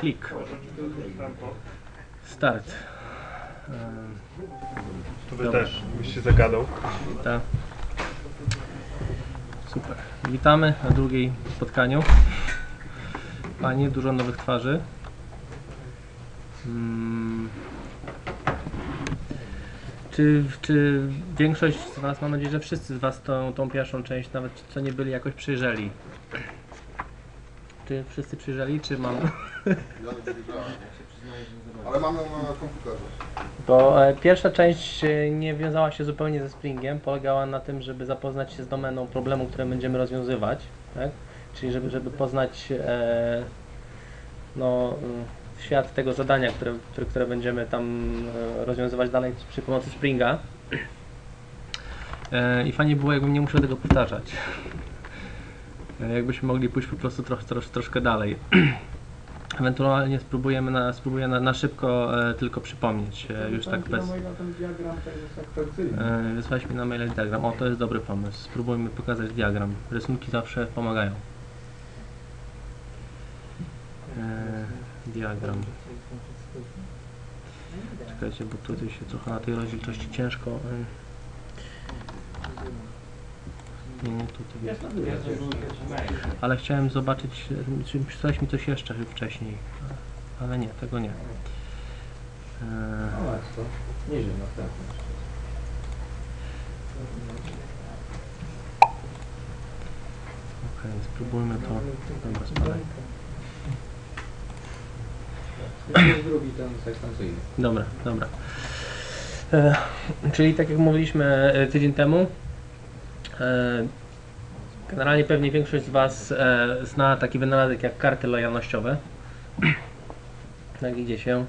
Klik. Start. Tu by Dobra. też byś się zagadał. Tak. Super. Witamy na drugim spotkaniu. Panie, dużo nowych twarzy. Mm. Czy, czy większość z Was, mam nadzieję, że wszyscy z Was tą, tą pierwszą część, nawet co nie byli, jakoś przyjrzeli? Czy wszyscy przyjrzeli, czy mam... Ja nie wiedziałem. Ale mam ją na komputerze. Bo e, pierwsza część e, nie wiązała się zupełnie ze Springiem, polegała na tym, żeby zapoznać się z domeną problemu, które będziemy rozwiązywać, tak? Czyli żeby, żeby poznać e, no, y, świat tego zadania, które, które, które będziemy tam e, rozwiązywać dalej przy pomocy Springa. E, I fajnie było, jakbym nie musiał tego powtarzać. E, jakbyśmy mogli pójść po prostu trosz, trosz, troszkę dalej. Ewentualnie spróbujemy na, spróbuję na, na szybko e, tylko przypomnieć, e, już tak bez... E, wysłałeś mi na maila diagram. O, to jest dobry pomysł. Spróbujmy pokazać diagram. Rysunki zawsze pomagają. E, diagram. Czekajcie, bo tutaj się trochę na tej rozdzielczości ciężko. E, tutaj jest. Ale chciałem zobaczyć, czy przysłałeś mi coś jeszcze wcześniej. Ale nie, tego nie. No jest to. Nieźle następne. Okej, spróbujmy to. Dobra, spadaj. Jest drugi ten sekwencyjny. Dobra, dobra. E, czyli tak jak mówiliśmy e, tydzień temu, generalnie pewnie większość z Was e, zna taki wynalazek jak karty lojalnościowe. Tak gdzie się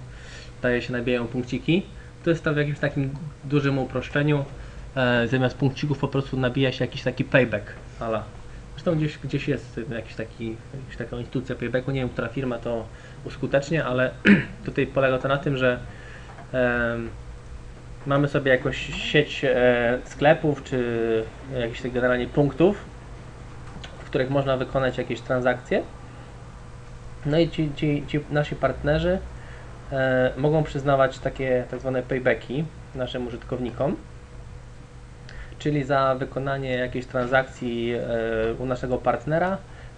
daje się nabijają punkciki. To jest w jakimś takim dużym uproszczeniu. E, zamiast punkcików po prostu nabija się jakiś taki payback. Ala. Zresztą gdzieś, gdzieś jest jakiś taki, jakaś taka instytucja paybacku, nie wiem, która firma to uskutecznia, ale tutaj polega to na tym, że mamy sobie jakąś sieć e, sklepów, czy jakichś tak generalnie punktów, w których można wykonać jakieś transakcje. No i ci, ci, ci nasi partnerzy e, mogą przyznawać takie tak zwane paybacki naszym użytkownikom. Czyli za wykonanie jakiejś transakcji e, u naszego partnera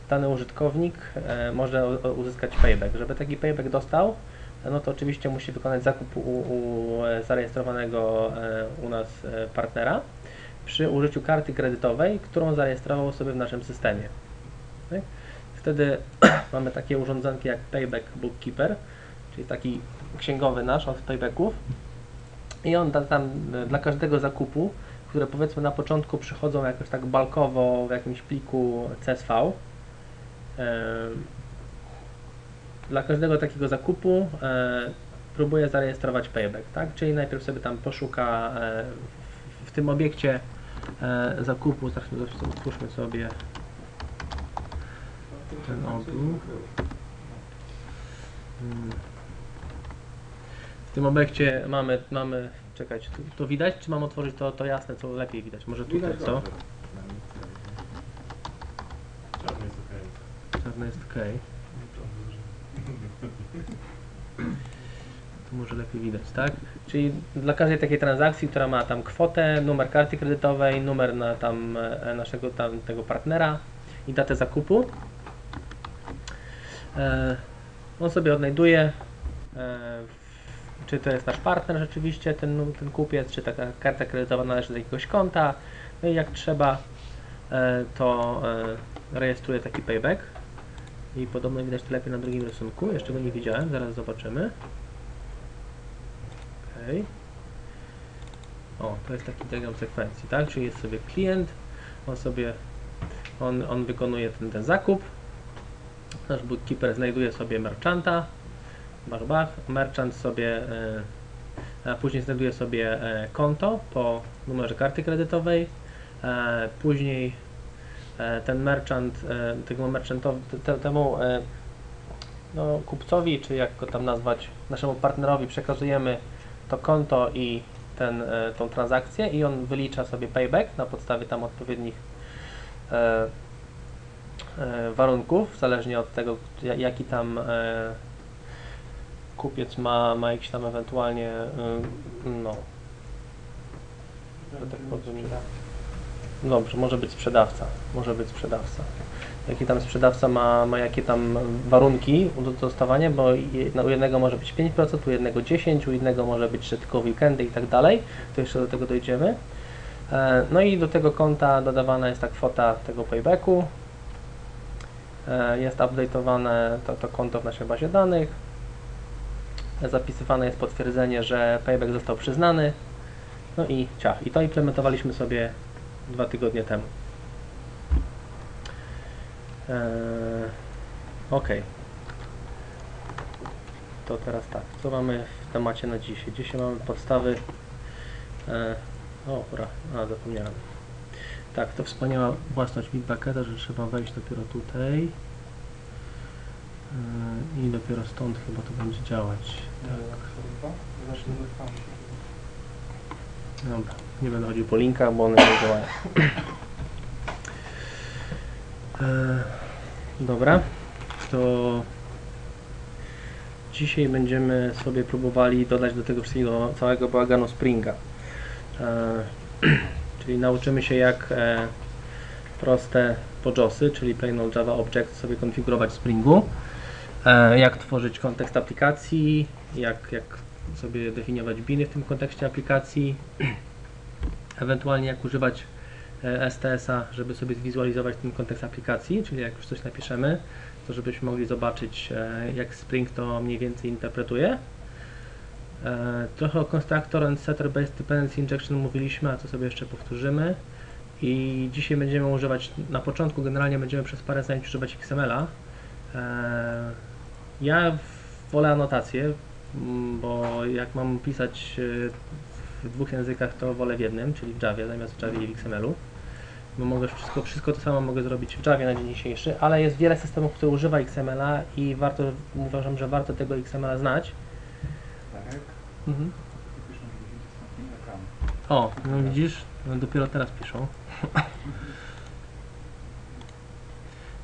dany użytkownik e, może uzyskać payback. Żeby taki payback dostał, no to oczywiście musi wykonać zakup u, u e, zarejestrowanego e, u nas e, partnera przy użyciu karty kredytowej, którą zarejestrował sobie w naszym systemie. Tak? Wtedy mamy takie urządzonki jak Payback Bookkeeper, czyli taki księgowy nasz od paybacków i on da, tam dla każdego zakupu, które powiedzmy na początku przychodzą jakoś tak balkowo w jakimś pliku CSV, dla każdego takiego zakupu e, próbuję zarejestrować payback, tak? Czyli najpierw sobie tam poszuka e, w, tym obiekcie e, zakupu, otwórzmy sobie ten obieg. Mm. W tym obiekcie mamy, mamy czekać, to widać, czy mam otworzyć to, to jasne, co lepiej widać? Może tutaj, Widać co? Czarny jest okej. Czarne jest ok. Może lepiej widać, tak? Czyli dla każdej takiej transakcji, która ma tam kwotę, numer karty kredytowej, numer na tam e, naszego tam tego partnera i datę zakupu, e, on sobie odnajduje, e, czy to jest nasz partner rzeczywiście, ten, ten kupiec, czy taka karta kredytowa należy do jakiegoś konta, no i jak trzeba, to rejestruje taki payback. I podobno widać to lepiej na drugim rysunku. Jeszcze go nie widziałem, zaraz zobaczymy. Okej. O, to jest taki diagram sekwencji, tak? Czyli jest sobie klient, on sobie, on, on wykonuje ten, ten zakup. Nasz bookkeeper znajduje sobie merchanta, bach, bach. Merchant sobie, e, a później znajduje sobie e, konto po numerze karty kredytowej. E, później ten merchant, tego merchantowi, te, temu no, kupcowi, czy jak go tam nazwać, naszemu partnerowi przekazujemy to konto i ten, e, tą transakcję i on wylicza sobie payback na podstawie tam odpowiednich e, e, warunków, zależnie od tego, ja- jaki tam e, kupiec ma, ma jakiś tam ewentualnie, y, no, że tak powiem. Dobrze, może być sprzedawca, może być sprzedawca. Jaki tam sprzedawca ma, ma jakie tam warunki do dostawania, bo no, u jednego może być 5%, u jednego 10%, u innego może być, tylko weekendy i tak dalej. To jeszcze do tego dojdziemy. E, No i do tego konta dodawana jest ta kwota tego paybacku. E, Jest update'owane to, to konto w naszej bazie danych. Zapisywane jest potwierdzenie, że payback został przyznany. No i ciach. I to implementowaliśmy sobie dwa tygodnie temu. Eee, ok. To teraz tak. Co mamy w temacie na dzisiaj? Dzisiaj mamy podstawy. E, o, ura, a zapomniałem. Tak, to wspaniała własność Bitbucketa, że trzeba wejść dopiero tutaj. Eee, I dopiero stąd chyba to będzie działać. Tak. Dobra, nie będę chodził po linkach, bo one nie działają. E, dobra, to dzisiaj będziemy sobie próbowali dodać do tego wszystkiego całego bałaganu Springa. E, czyli nauczymy się jak e, proste podjosy, czyli plain old Java Object sobie konfigurować w Springu, jak tworzyć kontekst aplikacji, jak, jak sobie definiować biny w tym kontekście aplikacji, ewentualnie jak używać STS-a, żeby sobie zwizualizować ten kontekst aplikacji, czyli jak już coś napiszemy, to żebyśmy mogli zobaczyć e, jak Spring to mniej więcej interpretuje. E, Trochę o Constructor and Setter Based Dependency Injection mówiliśmy, a to sobie jeszcze powtórzymy. I dzisiaj będziemy używać, na początku generalnie będziemy przez parę zajęć używać XML-a. E, Ja wolę anotację, Mm, bo jak mam pisać e, w dwóch językach, to wolę w jednym, czyli w Javie zamiast w Javie i w XML-u. Bo mogę wszystko, wszystko to samo mogę zrobić w Javie na dzień dzisiejszy, ale jest wiele systemów, które używa XML-a i warto, uważam, że warto tego XML-a znać. Tak. Mhm. O, no widzisz, no dopiero teraz piszą.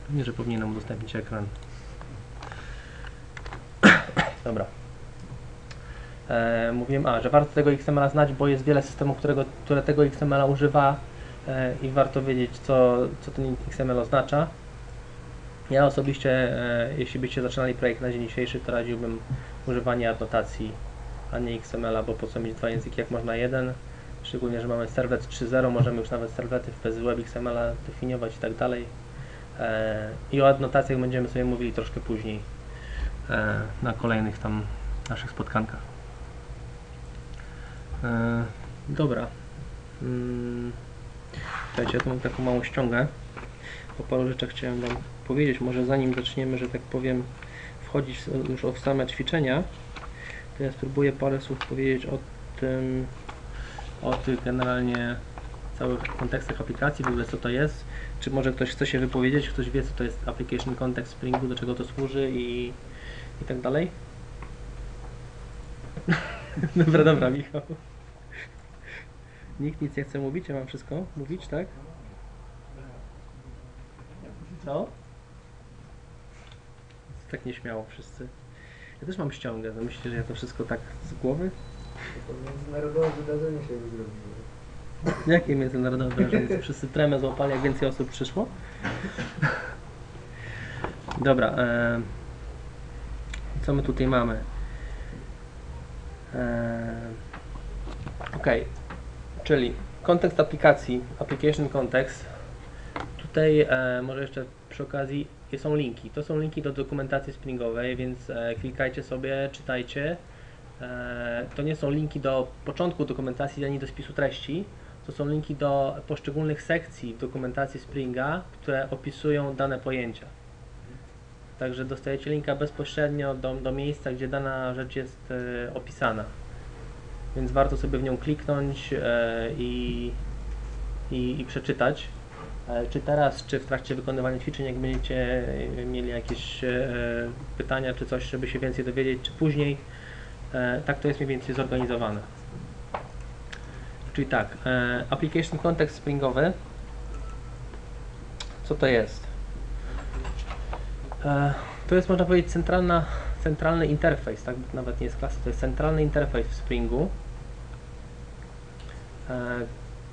Pewnie, że powinienem udostępnić ekran. Dobra. E, mówiłem, a, że warto tego XML znać, bo jest wiele systemów, którego, które tego XML używa i warto wiedzieć, co, co ten XML oznacza. Ja osobiście, e, jeśli byście zaczynali projekt na dzień dzisiejszy, to radziłbym używanie adnotacji, a nie XML-a, bo po co mieć dwa języki, jak można jeden. Szczególnie, że mamy serwlet 3.0, możemy już nawet serwlety bez web XML-a definiować i tak dalej. E, I o adnotacjach będziemy sobie mówili troszkę później e, na kolejnych tam naszych spotkankach. E, dobra. Słuchajcie, ja tu mam taką małą ściągę. O paru rzeczach chciałem Wam powiedzieć. Może zanim zaczniemy, że tak powiem, wchodzić już w same ćwiczenia, to ja spróbuję parę słów powiedzieć o tym, o tych generalnie całych kontekstach aplikacji, w ogóle co to jest. Czy może ktoś chce się wypowiedzieć, ktoś wie co to jest application context Springu, do czego to służy i, i tak dalej? dobra, dobra, Michał. Nikt nic nie chce mówić, ja mam wszystko mówić, tak? Co? Tak nieśmiało wszyscy. Ja też mam ściągę, no myślicie, że ja to wszystko tak z głowy? To międzynarodowe wydarzenie się zrobiło. Jakie międzynarodowe wydarzenie? Wszyscy tremę złapali, jak więcej osób przyszło? Dobra, e, co my tutaj mamy? E, ok, czyli kontekst aplikacji, application context. Tutaj e, może jeszcze przy okazji są linki. To są linki do dokumentacji springowej, więc e, klikajcie sobie, czytajcie. E, to nie są linki do początku dokumentacji ani do spisu treści. To są linki do poszczególnych sekcji dokumentacji Springa, które opisują dane pojęcia. Także dostajecie linka bezpośrednio do, do miejsca, gdzie dana rzecz jest e, opisana. Więc warto sobie w nią kliknąć e, i, i, i przeczytać. E, Czy teraz, czy w trakcie wykonywania ćwiczeń, jak będziecie e, mieli jakieś pytania, czy coś, żeby się więcej dowiedzieć, czy później, tak to jest mniej więcej zorganizowane. Czyli tak, application context springowy. Co to jest? To jest można powiedzieć centralna, centralny interfejs, tak nawet nie jest klasa, to jest centralny interfejs w Springu,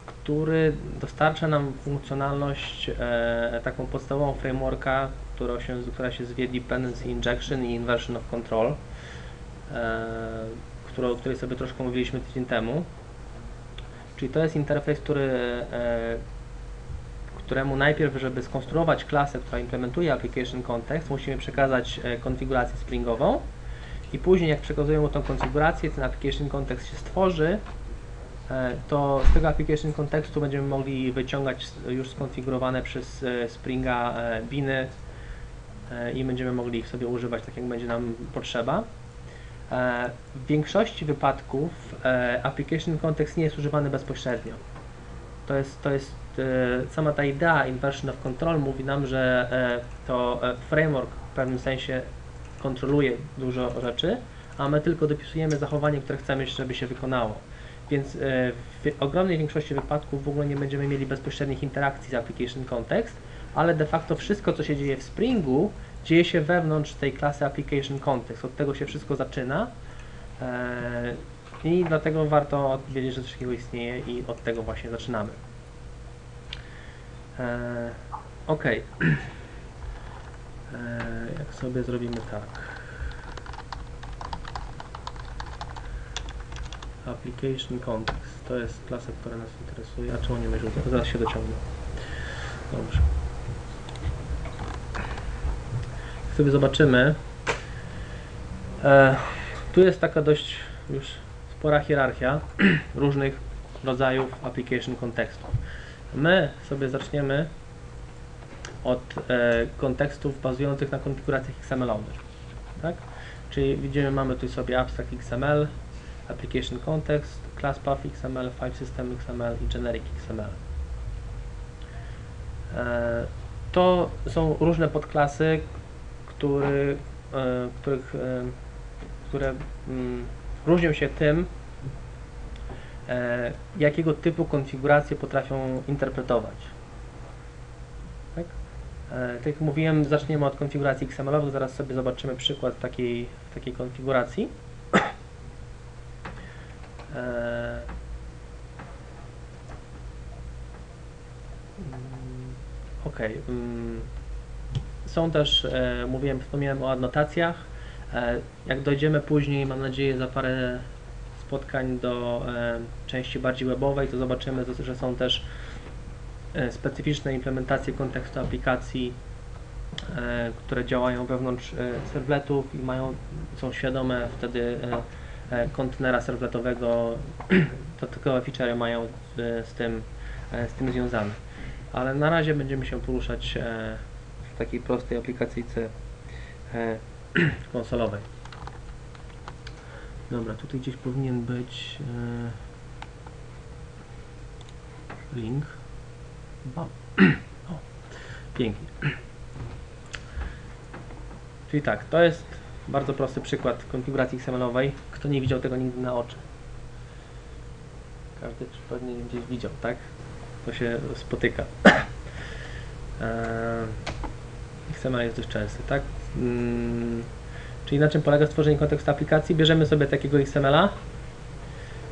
który dostarcza nam funkcjonalność e, taką podstawową frameworka, która się, która się zwie Dependency Injection i Inversion of Control, e, o której sobie troszkę mówiliśmy tydzień temu. Czyli to jest interfejs, który, e, któremu najpierw, żeby skonstruować klasę, która implementuje application context, musimy przekazać e, konfigurację springową i później jak przekazujemy tą konfigurację, ten application context się stworzy, e, to z tego application kontekstu będziemy mogli wyciągać już skonfigurowane przez e, Springa e, biny e, i będziemy mogli ich sobie używać tak jak będzie nam potrzeba. E, W większości wypadków e, application context nie jest używany bezpośrednio. To jest, to jest e, sama ta idea inversion of control mówi nam, że e, to e, framework w pewnym sensie kontroluje dużo rzeczy, a my tylko dopisujemy zachowanie, które chcemy, żeby się wykonało. Więc e, w ogromnej większości wypadków w ogóle nie będziemy mieli bezpośrednich interakcji z application context, ale de facto wszystko, co się dzieje w Springu, dzieje się wewnątrz tej klasy application context. Od tego się wszystko zaczyna. E, I dlatego warto wiedzieć, że coś takiego istnieje i od tego właśnie zaczynamy. E, ok. Jak sobie zrobimy tak. Application context to jest klasa, która nas interesuje. A czemu nie będzie? Zaraz się dociągnę. Dobrze. Jak sobie zobaczymy. E, tu jest taka dość już spora hierarchia różnych rodzajów application kontekstów. My sobie zaczniemy od e, kontekstów bazujących na konfiguracjach XML-owych. Tak? Czyli widzimy, mamy tu sobie abstract XML, application context, class path XML, file system XML i generic XML. E, to są różne podklasy, który, e, których, e, które mm, różnią się tym, jakiego typu konfiguracje potrafią interpretować. Tak? Tak jak mówiłem, zaczniemy od konfiguracji XML-owych, zaraz sobie zobaczymy przykład takiej, takiej konfiguracji. E, Okej. mm, Są też, e, mówiłem, wspomniałem o adnotacjach. E, jak dojdziemy później, mam nadzieję, za parę spotkań do części bardziej webowej, to zobaczymy, że są też specyficzne implementacje kontekstu aplikacji, które działają wewnątrz serwletów i mają, są świadome wtedy kontenera serwletowego. To tylko feature mają e, z tym, e, z tym związane. Ale na razie będziemy się poruszać e, w takiej prostej aplikacyjce e, konsolowej. Dobra, tutaj gdzieś powinien być e, link. Bam. O, pięknie. Czyli tak, to jest bardzo prosty przykład konfiguracji XML-owej. Kto nie widział tego nigdy na oczy? Każdy pewnie gdzieś widział, tak? To się spotyka. Eee, XML jest dość częsty, tak? Mm, czyli na czym polega stworzenie kontekstu aplikacji? Bierzemy sobie takiego XML-a,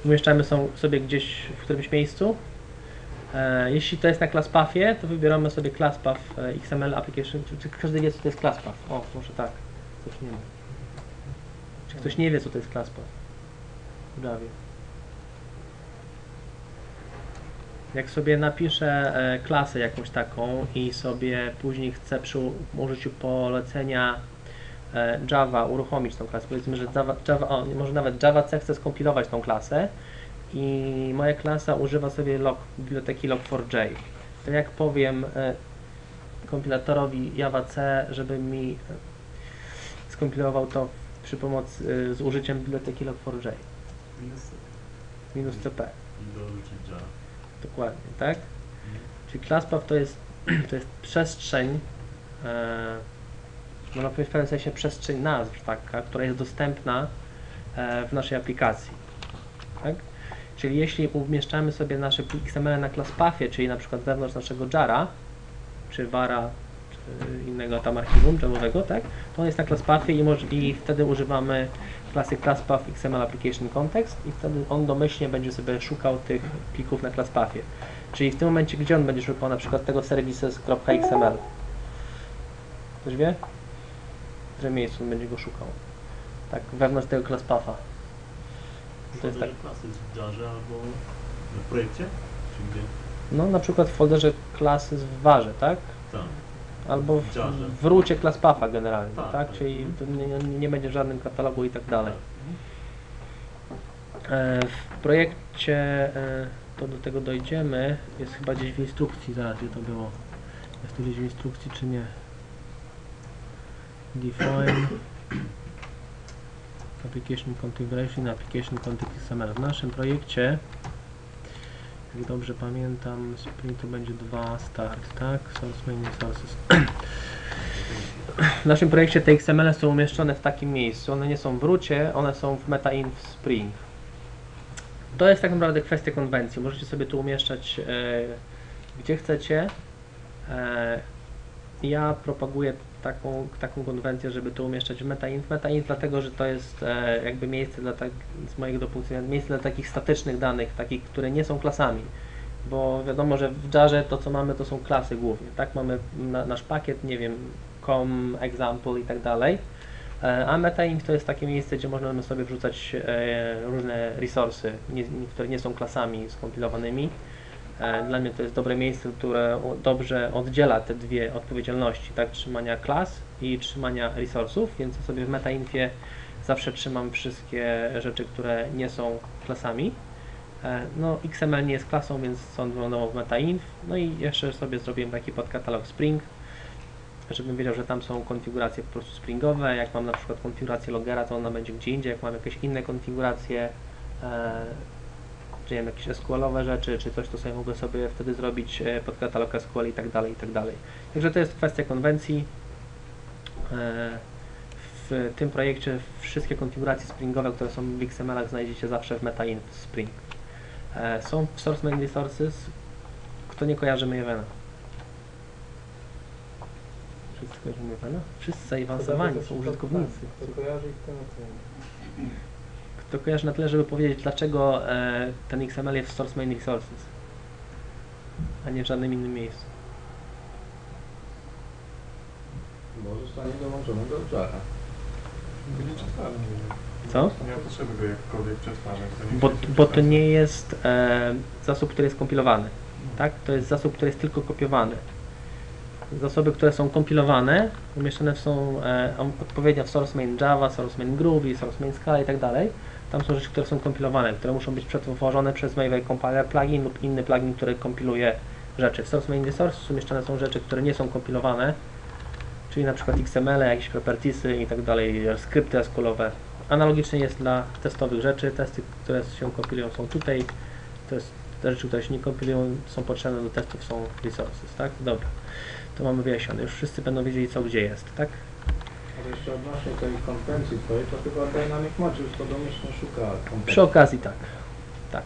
umieszczamy sobie gdzieś w którymś miejscu. E, jeśli to jest na ClassPathie, to wybieramy sobie ClassPath e, XML Application. Czy każdy wie, co to jest ClassPath? O, może tak. Zaczniemy. Ktoś nie wie, co to jest ClassPath? W Javie. Jak sobie napiszę e, klasę jakąś taką i sobie później chcę przy użyciu polecenia e, Java uruchomić tą klasę, powiedzmy, że Java, Java o, może nawet Java C chce skompilować tą klasę i moja klasa używa sobie log, biblioteki log4j. To jak powiem e, kompilatorowi Java C, żeby mi skompilował to przy pomocy e, z użyciem biblioteki log4j Minus minus cp. Dokładnie, tak? Czyli ClassPath to jest, to jest przestrzeń, e, można powiedzieć w pewnym sensie przestrzeń nazw, taka, która jest dostępna e, w naszej aplikacji. Tak? Czyli jeśli umieszczamy sobie nasze XML na ClassPathie, czyli na przykład wewnątrz naszego jara, czy vara, y, innego tam archiwum Javowego, tak? To on jest na ClassPathie i, moż- i wtedy używamy klasy ClassPath XML Application Context i wtedy on domyślnie będzie sobie szukał tych plików na ClassPathie. Czyli w tym momencie, gdzie on będzie szukał na przykład tego services.xml? Ktoś wie? W którym miejscu on będzie go szukał? Tak, wewnątrz tego ClassPatha. To jest tak. klasy w Jarze albo w projekcie? No na przykład w folderze klasy w varze, tak? Tam. Albo W w, rucie ClassPatha generalnie, tak? Tak, tak. Czyli nie, nie- będzie w żadnym katalogu i tak dalej. E, w projekcie, e, to do tego dojdziemy, jest chyba gdzieś w instrukcji, zaraz gdzie to było. Jest to gdzieś w instrukcji czy nie? Define Application Configuration, Application Context XML. W naszym projekcie, jak dobrze pamiętam, to będzie 2 start, tak? Source main resources. W naszym projekcie te XML są umieszczone w takim miejscu. One nie są w rucie, one są w metainf Spring. To jest tak naprawdę kwestia konwencji. Możecie sobie tu umieszczać e, gdzie chcecie. E, ja propaguję taką, taką konwencję, żeby to umieszczać w metainf. Metainf dlatego, że to jest e, jakby miejsce dla tak, z mojego punktu widzenia, miejsce dla takich statycznych danych, takich, które nie są klasami. Bo wiadomo, że w Jarze to co mamy to są klasy głównie, tak? Mamy na, nasz pakiet, nie wiem, com, example i tak dalej. E, A MetaInf to jest takie miejsce, gdzie możemy sobie wrzucać e, różne resursy, nie, które nie są klasami skompilowanymi. E, Dla mnie to jest dobre miejsce, które dobrze oddziela te dwie odpowiedzialności, tak, trzymania klas i trzymania resursów, więc sobie w MetaInfie zawsze trzymam wszystkie rzeczy, które nie są klasami. E, No, XML nie jest klasą, więc są wyglądało w MetaInf. No i jeszcze sobie zrobiłem taki podkatalog Spring, żebym wiedział, że tam są konfiguracje po prostu springowe. Jak mam na przykład konfigurację logera, to ona będzie gdzie indziej. Jak mam jakieś inne konfiguracje, e, czy nie wiem, jakieś SQL-owe rzeczy, czy coś, to sobie mogę sobie wtedy zrobić e, pod katalog SQL i tak dalej, i tak dalej. Także to jest kwestia konwencji. E, w tym projekcie wszystkie konfiguracje springowe, które są w XML-ach znajdziecie zawsze w MetaInf Spring. E, są w Source Main Resources. Kto nie kojarzy Mavena? Wszyscy kojarzą Mavena? Wszyscy zaawansowani są użytkownicy. To kojarzy i kto Kto kojarzy na tyle, żeby powiedzieć, dlaczego e, ten XML jest w Source Main Resources, a nie w żadnym innym miejscu. Bo zostanie dołączony do Jara. Będzie czytany. Co? Nie ma potrzeby go jakkolwiek przetwarzać. To nie Bo, bo to nie jest e, zasób, który jest kompilowany. Tak? To jest zasób, który jest tylko kopiowany. Zasoby, które są kompilowane, umieszczone są e, odpowiednio w source main Java, source main Groovy, source main Scala i tak dalej. Tam są rzeczy, które są kompilowane, które muszą być przetworzone przez Maven Compiler plugin lub inny plugin, który kompiluje rzeczy. W source main resources umieszczone są rzeczy, które nie są kompilowane, czyli na przykład XML, jakieś propertiesy i tak dalej, skrypty SQL-owe. Analogicznie jest dla testowych rzeczy. Testy, które się kompilują są tutaj. To jest te rzeczy, które się nie kompilują, są potrzebne do testów, są resources, tak? Dobra. To mamy wyjaśnione. Już wszyscy będą wiedzieli, co gdzie jest, tak? Ale jeszcze odnośnie tej konwencji twojej, to chyba Dynamic Modules to domyślnie szuka konwencji. Przy okazji tak. Tak.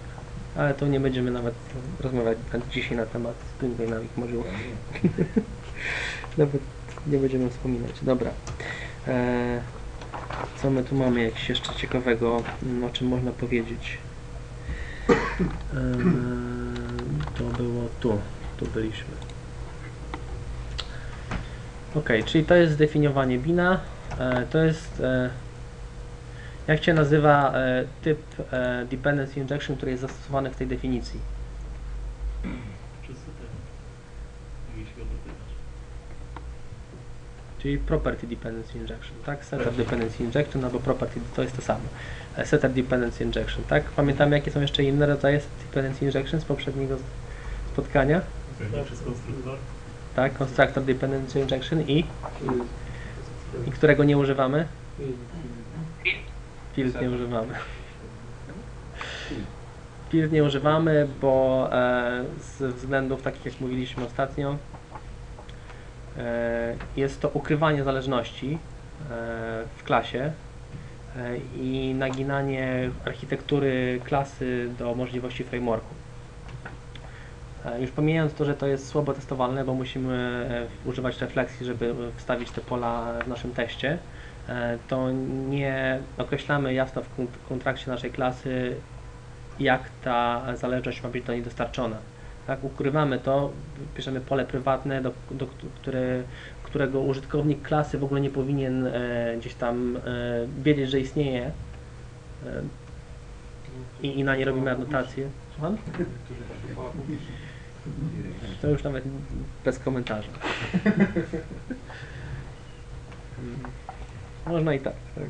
Ale to nie będziemy nawet rozmawiać dzisiaj na temat Spring Dynamic Module. Nawet nie będziemy wspominać. Dobra. Eee, co my tu mamy jakieś jeszcze ciekawego, mm, o czym można powiedzieć? Eee, to było tu. Tu byliśmy. Ok, czyli to jest zdefiniowanie bina. E, to jest e, jak się nazywa e, typ dependency injection, który jest zastosowany w tej definicji? Czyli property dependency injection, tak? Setup dependency injection albo property, to jest to samo. Setup dependency injection, tak? Pamiętamy jakie są jeszcze inne rodzaje dependency injection z poprzedniego spotkania? Przez konstruktor. Tak, constructor dependency injection i, i którego nie używamy? Field nie używamy. Field nie używamy, bo e, z względów takich jak mówiliśmy ostatnio e, jest to ukrywanie zależności e, w klasie e, i naginanie architektury klasy do możliwości frameworku. E, Już pomijając to, że to jest słabo testowalne, bo musimy e, używać refleksji, żeby e, wstawić te pola w naszym teście, to nie określamy jasno w kont- kontrakcie naszej klasy, jak ta zależność ma być do niej dostarczona. Tak, ukrywamy to, piszemy pole prywatne, do, do które, którego użytkownik klasy w ogóle nie powinien gdzieś tam wiedzieć, że istnieje i, i na nie robimy adnotację. Słucham? To już nawet bez komentarza. Można i tak, tak.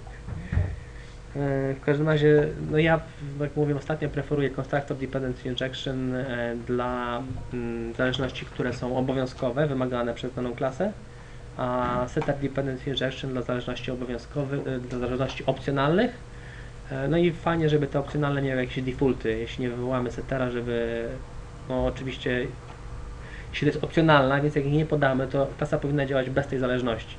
E, W każdym razie, no ja, jak mówiłem ostatnio, preferuję Constructor Dependency Injection e, dla mm, zależności, które są obowiązkowe, wymagane przez daną klasę, a Setup Dependency Injection dla zależności obowiązkowych, e, dla zależności opcjonalnych. No i fajnie, żeby te opcjonalne miały jakieś defaulty, jeśli nie wywołamy setera, żeby, no oczywiście, jeśli to jest opcjonalna, więc jak jej nie podamy, to klasa powinna działać bez tej zależności.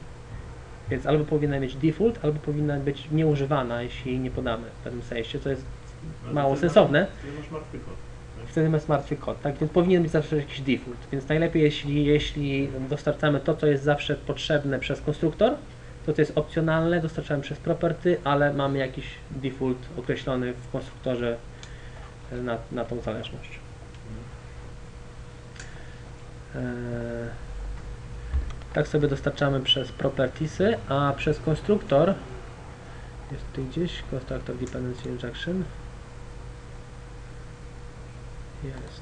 Więc albo powinna mieć default, albo powinna być nieużywana, jeśli jej nie podamy w pewnym sensie, co jest Ale mało sensowne. Wtedy masz martwy kod. tak? Wtedy masz martwy kod, tak? Więc powinien być zawsze jakiś default. Więc najlepiej, jeśli, jeśli dostarczamy to, co jest zawsze potrzebne przez konstruktor, to co jest opcjonalne, dostarczamy przez property, ale mamy jakiś default określony w konstruktorze na, na tą zależność. Eee, tak sobie dostarczamy przez propertiesy, a przez konstruktor jest tutaj gdzieś constructor dependency injection jest.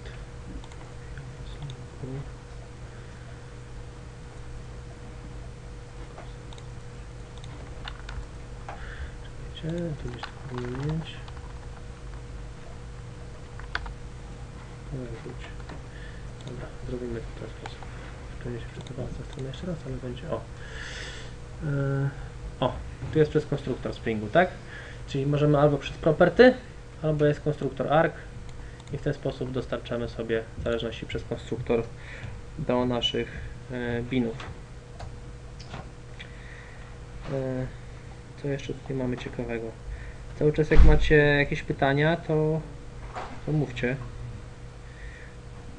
Czekajcie, tu gdzieś to powinien mieć. Zrobimy to w ten sposób. Będzie się przetowała za stronę jeszcze raz, ale będzie. O. Yy, o, tu jest przez konstruktor Springu, tak? Czyli możemy albo przez property, albo jest konstruktor arg i w ten sposób dostarczamy sobie zależności przez konstruktor do naszych e, binów. E, co jeszcze tutaj mamy ciekawego? Cały czas jak macie jakieś pytania, to, to mówcie.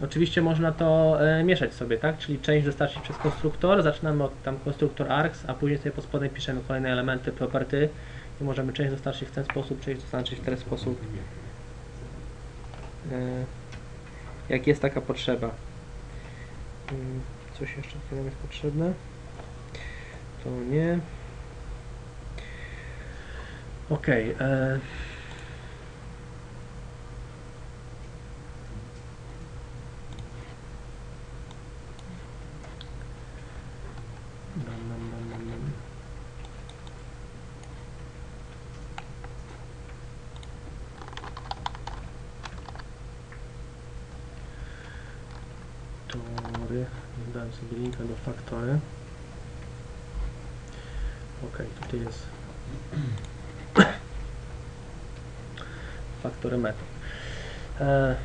Oczywiście można to e, mieszać sobie, tak? Czyli część dostarczyć przez konstruktor, zaczynamy od tam konstruktor args, a później sobie pod spodem piszemy kolejne elementy, property i możemy część dostarczyć w ten sposób, część dostarczyć w ten sposób. E, jak jest taka potrzeba. Mm, Coś jeszcze tutaj nam jest potrzebne? To nie. Ok. E, Bam, bam, bam, bam, bam. Tory. Dałem sobie linka do faktory. Ok, tutaj jest faktory metod. E,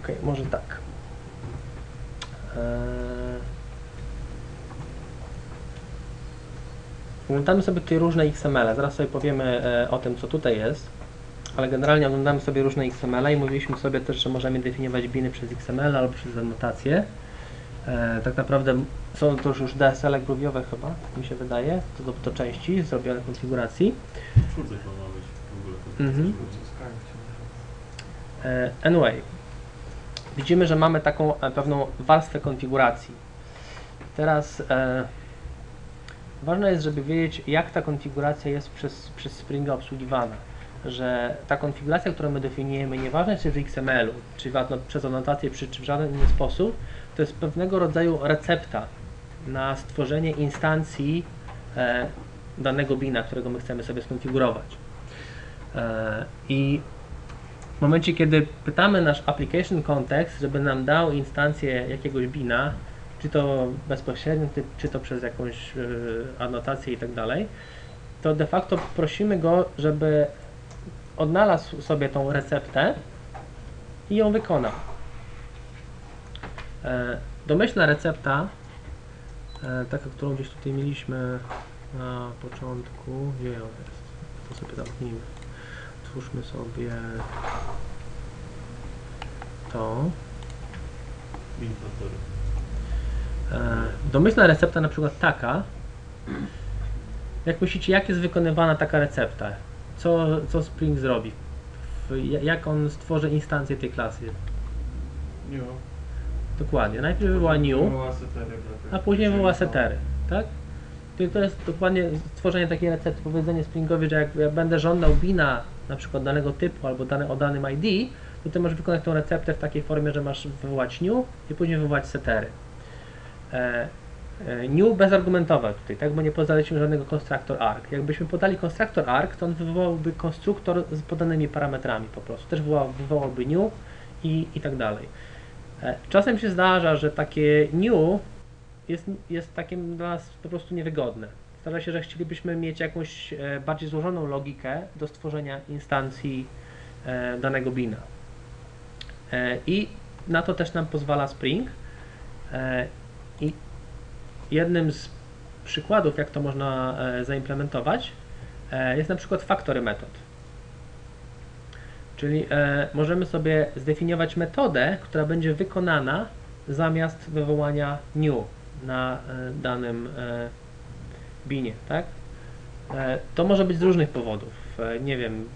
ok, może tak. E, Oglądamy sobie tutaj różne XML. Zaraz sobie powiemy e, o tym, co tutaj jest. Ale generalnie oglądamy sobie różne XML i mówiliśmy sobie też, że możemy definiować biny przez XML albo przez anotacje. E, tak naprawdę są to już DSL growiowe chyba, tak mi się wydaje, to do, do części zrobione konfiguracji. Czwórce chyba ma być w ogóle. Mhm. E, anyway, widzimy, że mamy taką e, pewną warstwę konfiguracji. Teraz e, ważne jest, żeby wiedzieć, jak ta konfiguracja jest przez, przez Springa obsługiwana. Że ta konfiguracja, którą my definiujemy, nieważne czy w XML-u, czy przez anotację, czy, czy w żaden inny sposób, to jest pewnego rodzaju recepta na stworzenie instancji e, danego bina, którego my chcemy sobie skonfigurować. E, I w momencie, kiedy pytamy nasz application context, żeby nam dał instancję jakiegoś bina, czy to bezpośrednio, czy to przez jakąś y, anotację i tak dalej, to de facto prosimy go, żeby odnalazł sobie tą receptę i ją wykonał. E, domyślna recepta, e, taka, którą gdzieś tutaj mieliśmy na początku, gdzie ją jest? To sobie zamknijmy. Otwórzmy sobie to. E, domyślna recepta na przykład taka, jak myślicie, jak jest wykonywana taka recepta? Co, co Spring zrobi? Jak on stworzy instancję tej klasy? New. Dokładnie. Najpierw wywoła new, a później wywoła setery, tak? To, to jest dokładnie stworzenie takiej recepty, powiedzenie Springowi, że jak ja będę żądał bina na przykład danego typu albo dane, o danym ID, to ty możesz wykonać tą receptę w takiej formie, że masz wywołać new i później wywołać setery. E, new bezargumentowe tutaj, tak? Bo nie podaliśmy żadnego konstruktor arg. Jakbyśmy podali konstruktor arg, to on wywołałby konstruktor z podanymi parametrami po prostu. Też wywołał, wywołałby new i, i tak dalej. E, Czasem się zdarza, że takie new jest, jest takim dla nas po prostu niewygodne. Zdarza się, że chcielibyśmy mieć jakąś e, bardziej złożoną logikę do stworzenia instancji danego bina. I na to też nam pozwala Spring. Jednym z przykładów, jak to można e, zaimplementować, e, jest na przykład factory method. Czyli e, możemy sobie zdefiniować metodę, która będzie wykonana zamiast wywołania new na danym binie, tak? To może być z różnych powodów. Nie wiem,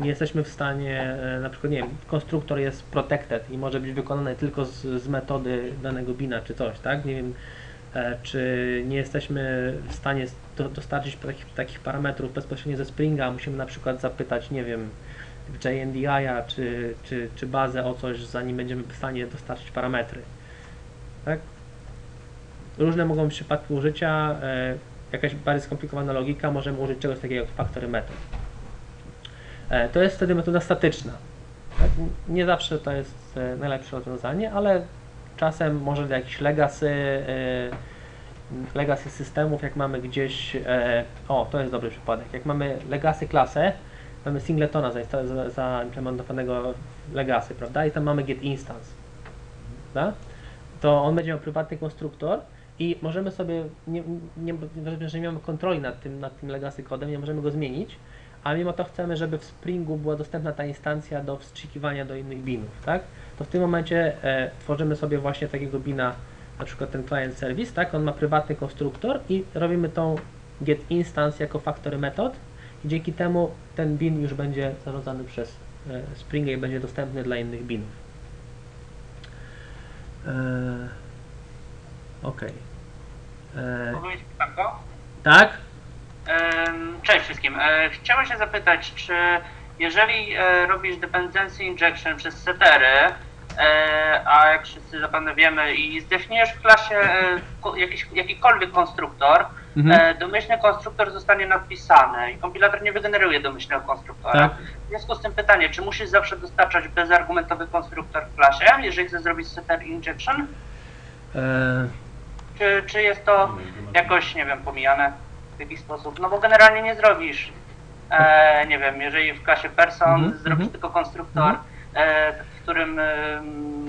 nie jesteśmy w stanie, na przykład, nie wiem, konstruktor jest protected i może być wykonany tylko z, z metody danego bina czy coś, tak? Nie wiem, czy nie jesteśmy w stanie do, dostarczyć takich, takich parametrów bezpośrednio ze Springa, musimy na przykład zapytać, nie wiem, JNDI-a czy, czy, czy bazę o coś, zanim będziemy w stanie dostarczyć parametry. Tak? Różne mogą być przypadki użycia. E, jakaś bardziej skomplikowana logika, możemy użyć czegoś takiego jak factory method. E, to jest wtedy metoda statyczna. Tak? Nie zawsze to jest e, najlepsze rozwiązanie, ale czasem może dla jakichś legacy, e, legacy systemów, jak mamy gdzieś, e, o to jest dobry przypadek, jak mamy legacy klasę, mamy singletona zaimplementowanego w legacy, prawda? I tam mamy get instance, prawda? To on będzie miał prywatny konstruktor i możemy sobie, nie, nie, że nie mamy kontroli nad tym, nad tym legacy kodem, nie możemy go zmienić, a mimo to chcemy, żeby w Springu była dostępna ta instancja do wstrzykiwania do innych binów, tak? To w tym momencie e, tworzymy sobie właśnie takiego bina, na przykład ten client service, tak? On ma prywatny konstruktor i robimy tą get instance jako factory method i dzięki temu ten bin już będzie zarządzany przez e, Springa i będzie dostępny dla innych binów. E, ok. E, Mogę mieć pytanko? tak? Cześć wszystkim. E, Chciałem się zapytać, czy jeżeli e, robisz dependency injection przez setery, a jak wszyscy zapewne wiemy, i zdefiniujesz w klasie e, jakiś, jakikolwiek konstruktor, Mhm. e, domyślny konstruktor zostanie napisany i kompilator nie wygeneruje domyślnego konstruktora. Tak. W związku z tym pytanie, czy musisz zawsze dostarczać bezargumentowy konstruktor w klasie, jeżeli chcesz zrobić setter injection, E, czy, czy jest to jakoś, nie wiem, pomijane w jakiś sposób? No bo generalnie nie zrobisz, e, nie wiem, jeżeli w klasie person Mhm, zrobisz mhm. tylko konstruktor, e, w którym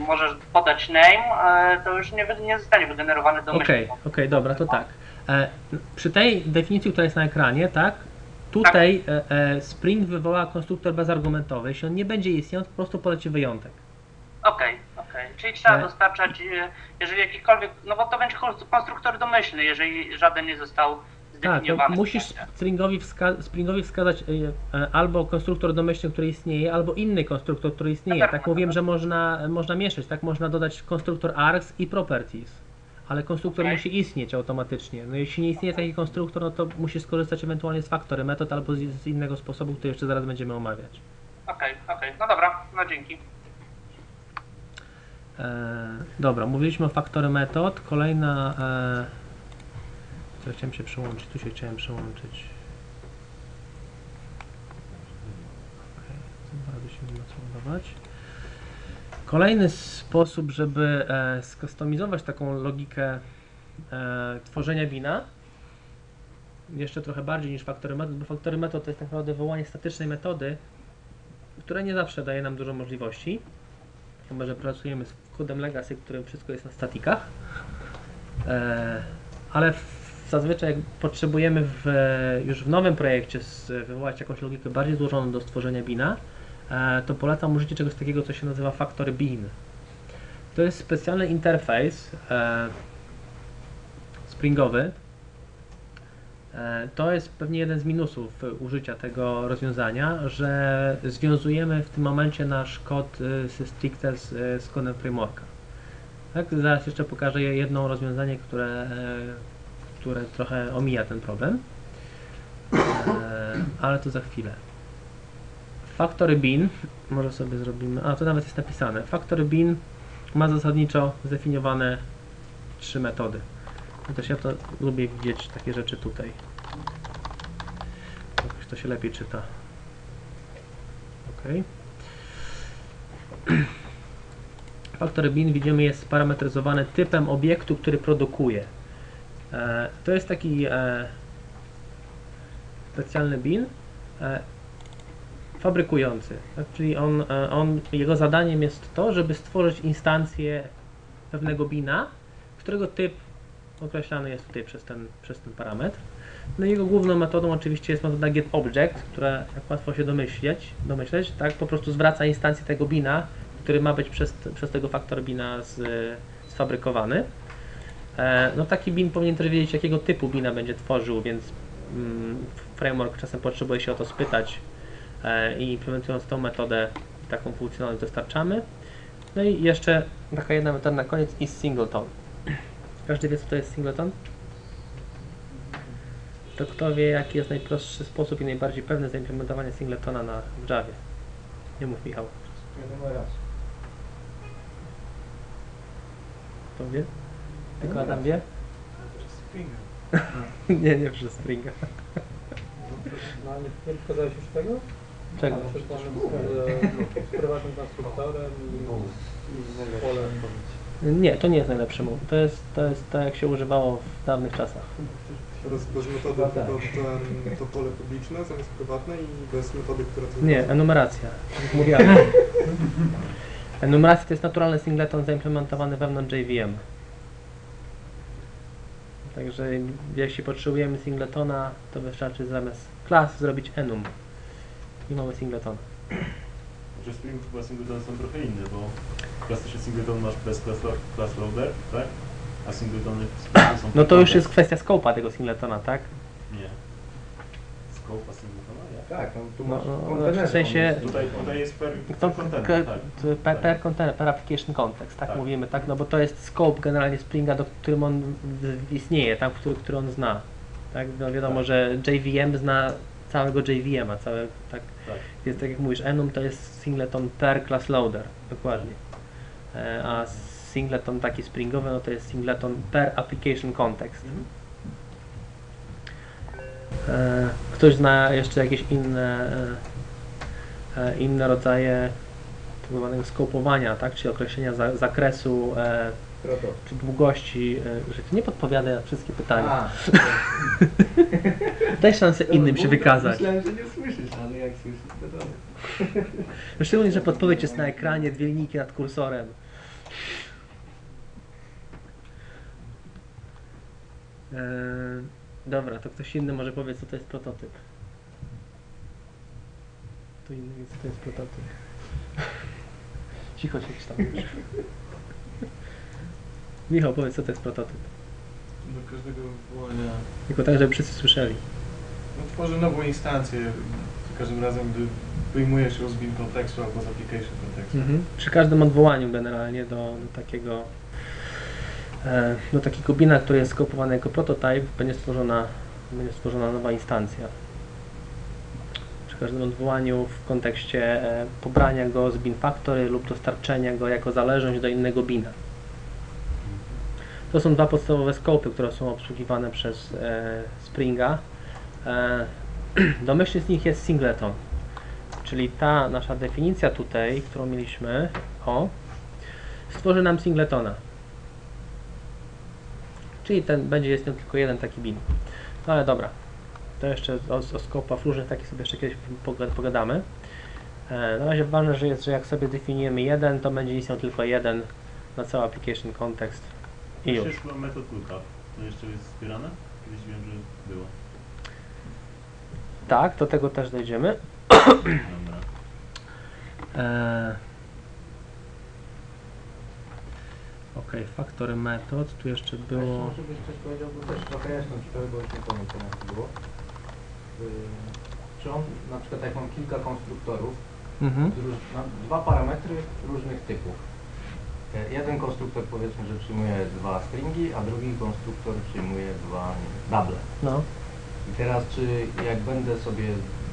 możesz podać name, e, to już nie, nie zostanie wygenerowany domyślnie. Okej, okej, dobra, to tak. E, przy tej definicji, która jest na ekranie, tak? Tutaj e, e, Spring wywoła konstruktor bezargumentowy. Jeśli on nie będzie istniał, to po prostu poleci wyjątek. Okej, okej. Czyli trzeba dostarczać, jeżeli jakikolwiek, no bo to będzie kon- konstruktor domyślny, jeżeli żaden nie został Tak, musisz. Springowi, wska- Springowi wskazać e, e, albo konstruktor domyślny, który istnieje, albo inny konstruktor, który istnieje. Tak, mówiłem, że można, można mieszać, tak? Można dodać konstruktor args i properties. Ale konstruktor Okej. musi istnieć automatycznie. No jeśli nie istnieje taki konstruktor, no to musisz skorzystać ewentualnie z factory metod albo z, z innego sposobu, który jeszcze zaraz będziemy omawiać. Okej, okej, no dobra, no dzięki. E, dobra, mówiliśmy o factory metod. Kolejna. E, chciałem się przełączyć? Tu się chciałem przełączyć. Za bardzo się nie ma co ładować. Kolejny sposób, żeby e, skustomizować taką logikę e, tworzenia wina, jeszcze trochę bardziej niż factory metod, bo factory metod to jest tak naprawdę wywołanie statycznej metody, która nie zawsze daje nam dużo możliwości chyba że pracujemy z kodem legacy, w którym wszystko jest na statikach. E, ale zazwyczaj jak potrzebujemy w, już w nowym projekcie wywołać jakąś logikę bardziej złożoną do stworzenia bina, e, to polecam użycie czegoś takiego, co się nazywa factory bin. To jest specjalny interfejs e, springowy. E, to jest pewnie jeden z minusów użycia tego rozwiązania, że związujemy w tym momencie nasz kod stricte z, z kodem frameworka. Tak, zaraz jeszcze pokażę je- jedno rozwiązanie, które, które trochę omija ten problem. E, ale to za chwilę. Factory bin, może sobie zrobimy, a to nawet jest napisane. Factory bin ma zasadniczo zdefiniowane trzy metody. No Też ja to lubię widzieć takie rzeczy tutaj. Jakoś to się lepiej czyta. Ok. Factory bin widzimy jest sparametryzowany typem obiektu, który produkuje. E, to jest taki e, specjalny bin e, fabrykujący. Tak? Czyli on, on, jego zadaniem jest to, żeby stworzyć instancję pewnego bina, którego typ określany jest tutaj przez ten, przez ten parametr. No i jego główną metodą oczywiście jest metoda getObject, która jak łatwo się domyśleć, domyśleć tak, po prostu zwraca instancję tego bina, który ma być przez, przez tego faktor bina z, sfabrykowany. E, no taki bin powinien też wiedzieć, jakiego typu bina będzie tworzył, więc mm, framework czasem potrzebuje się o to spytać e, i implementując tą metodę, taką funkcjonalność dostarczamy. No i jeszcze taka jedna metoda na koniec is singleton. Każdy wie co to jest singleton? To kto wie jaki jest najprostszy sposób i najbardziej pewny zaimplementowania singletona na w Javie? Nie mów Michał. Wiadomo raz. Kto wie? Tylko Adam wie? Springa. nie, nie przez Springa. No ale nie pokazałeś już tego? Czego? A, przecież możemy z, z prywatnym konstruktorem i, i z polem. Nie, to nie jest najlepszy move. To jest, to jest tak jak się używało w dawnych czasach. Bez, bez metody tak. to, ten, to pole publiczne zamiast prywatne i bez metody, która to Nie, enumeracja. Jak mówiłem. Enumeracja to jest naturalny singleton zaimplementowany wewnątrz JVM. Także jeśli potrzebujemy singletona, to wystarczy zamiast klas zrobić enum. I mamy singletona. Że Spring chyba singletony są trochę inne, bo klasyczny singleton masz bez class, class loader, tak? A singletony są No to już jest kwestia scope'a tego singletona, tak? Nie. Scope'a singletona? Tak, no tu No, masz no, kontenery. w sensie- Tutaj, tutaj jest per, per container, k- tak. per, per container, per application context, tak, Tak. mówimy, tak, no bo to jest scope generalnie Springa, do którym on istnieje, tak, który, który on zna. Tak, no wiadomo, Tak. że JVM zna całego JVM-a, całe, tak, Tak. jest tak jak mówisz, enum to jest singleton per class loader, dokładnie. E, a singleton taki springowy, no to jest singleton per application context. Mhm. E, ktoś zna jeszcze jakieś inne, e, e, inne rodzaje tak zwanego skopowania, tak? czyli określenia za, zakresu czy długości, że ty nie podpowiadaj na wszystkie pytania. A, Daj szansę innym się wykazać. Myślałem, że nie słyszysz, ale jak słyszysz, to dobrze. Szczególnie, że podpowiedź jest na ekranie, dwie linijki nad kursorem. Dobra, to ktoś inny może powie, co to jest prototyp. To inny wie, co to jest prototyp. Cicho się tam już. Michał, powiedz, co to jest prototyp. Do każdego wywołania Tylko tak, żeby wszyscy słyszeli. no, tworzę nową instancję. Za każdym razem, gdy wyjmujesz ją z bin kontekstu albo z application kontekstu. Mhm. Przy każdym odwołaniu generalnie do, do takiego do takiego bina, który jest skopowany jako prototype, będzie stworzona, będzie stworzona nowa instancja. Przy każdym odwołaniu w kontekście e, pobrania go z bin factory lub dostarczenia go jako zależność do innego bina. To są dwa podstawowe skopy, które są obsługiwane przez e, Springa. E, domyślny z nich jest singleton. Czyli ta nasza definicja tutaj, którą mieliśmy, o, stworzy nam singletona. Czyli ten będzie istniał tylko jeden taki bin. No ale dobra, to jeszcze o, o skopach różnych takich sobie jeszcze kiedyś poga- pogadamy. E, na razie ważne, że jest, że jak sobie definiujemy jeden, to będzie istniał tylko jeden na cały application context i już. jest chyba method lookup. To jeszcze jest wspierane? Kiedyś wiem, że było. Tak, do tego też dojdziemy. Dobra. E, Ok, factory method, tu jeszcze Jeszcze było... byś coś powiedział, bo też trochę jestem ciekawy, bo już nie pamiętam jak to było. Yy, Czy on, na przykład jak mam kilka konstruktorów, Mhm. róż, dwa parametry różnych typów. E, Jeden konstruktor powiedzmy, że przyjmuje dwa stringi, a drugi konstruktor przyjmuje dwa double. No. I teraz czy jak będę sobie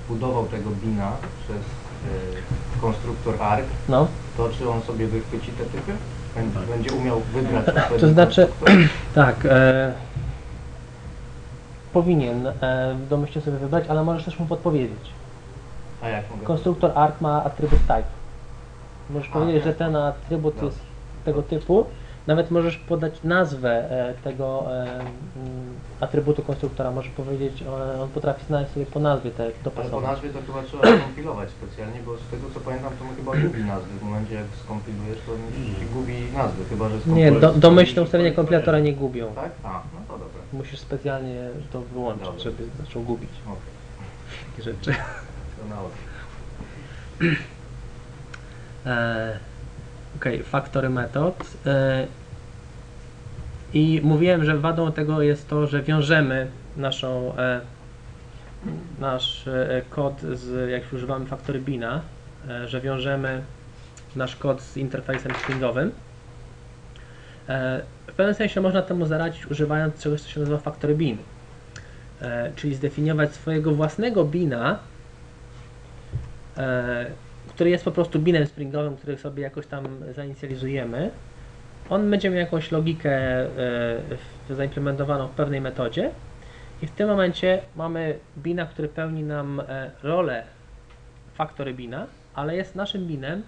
budował tego bina przez e, konstruktor ARC, No. to czy on sobie wychwyci te typy? Będzie, Tak. będzie umiał wybrać To znaczy-? Tak, e, powinien e, w domyśle sobie wybrać, ale możesz też mu podpowiedzieć. A jak mogę? Konstruktor ARC ma atrybut type. Możesz A, powiedzieć, tak. że ten atrybut Dobrze. jest tego typu. Nawet możesz podać nazwę e, tego e, mm, atrybutu konstruktora. Możesz powiedzieć, on potrafi znaleźć sobie po nazwie te Ale po nazwie to chyba trzeba skompilować specjalnie, bo z tego co pamiętam to on chyba gubi nazwy. W momencie jak skompilujesz to on ci gubi nazwy, chyba że Nie, skompilujesz. do, domyślne ustawienia kompilatora nie gubią. Tak? A, no to dobra. Musisz specjalnie to wyłączyć, Dobra. żeby zaczął gubić Okej, takie rzeczy. to na. E, Okej, factory method. E, I mówiłem, że wadą tego jest to, że wiążemy naszą, e, nasz e, kod, z, jak używamy factory bina, że wiążemy nasz kod z interfejsem stringowym. W pewnym sensie można temu zaradzić używając czegoś, co się nazywa factory bin. Czyli zdefiniować swojego własnego bina, który jest po prostu binem springowym, który sobie jakoś tam zainicjalizujemy. On będzie miał jakąś logikę e, zaimplementowaną w pewnej metodzie i w tym momencie mamy bina, który pełni nam e, rolę factory bina, ale jest naszym binem,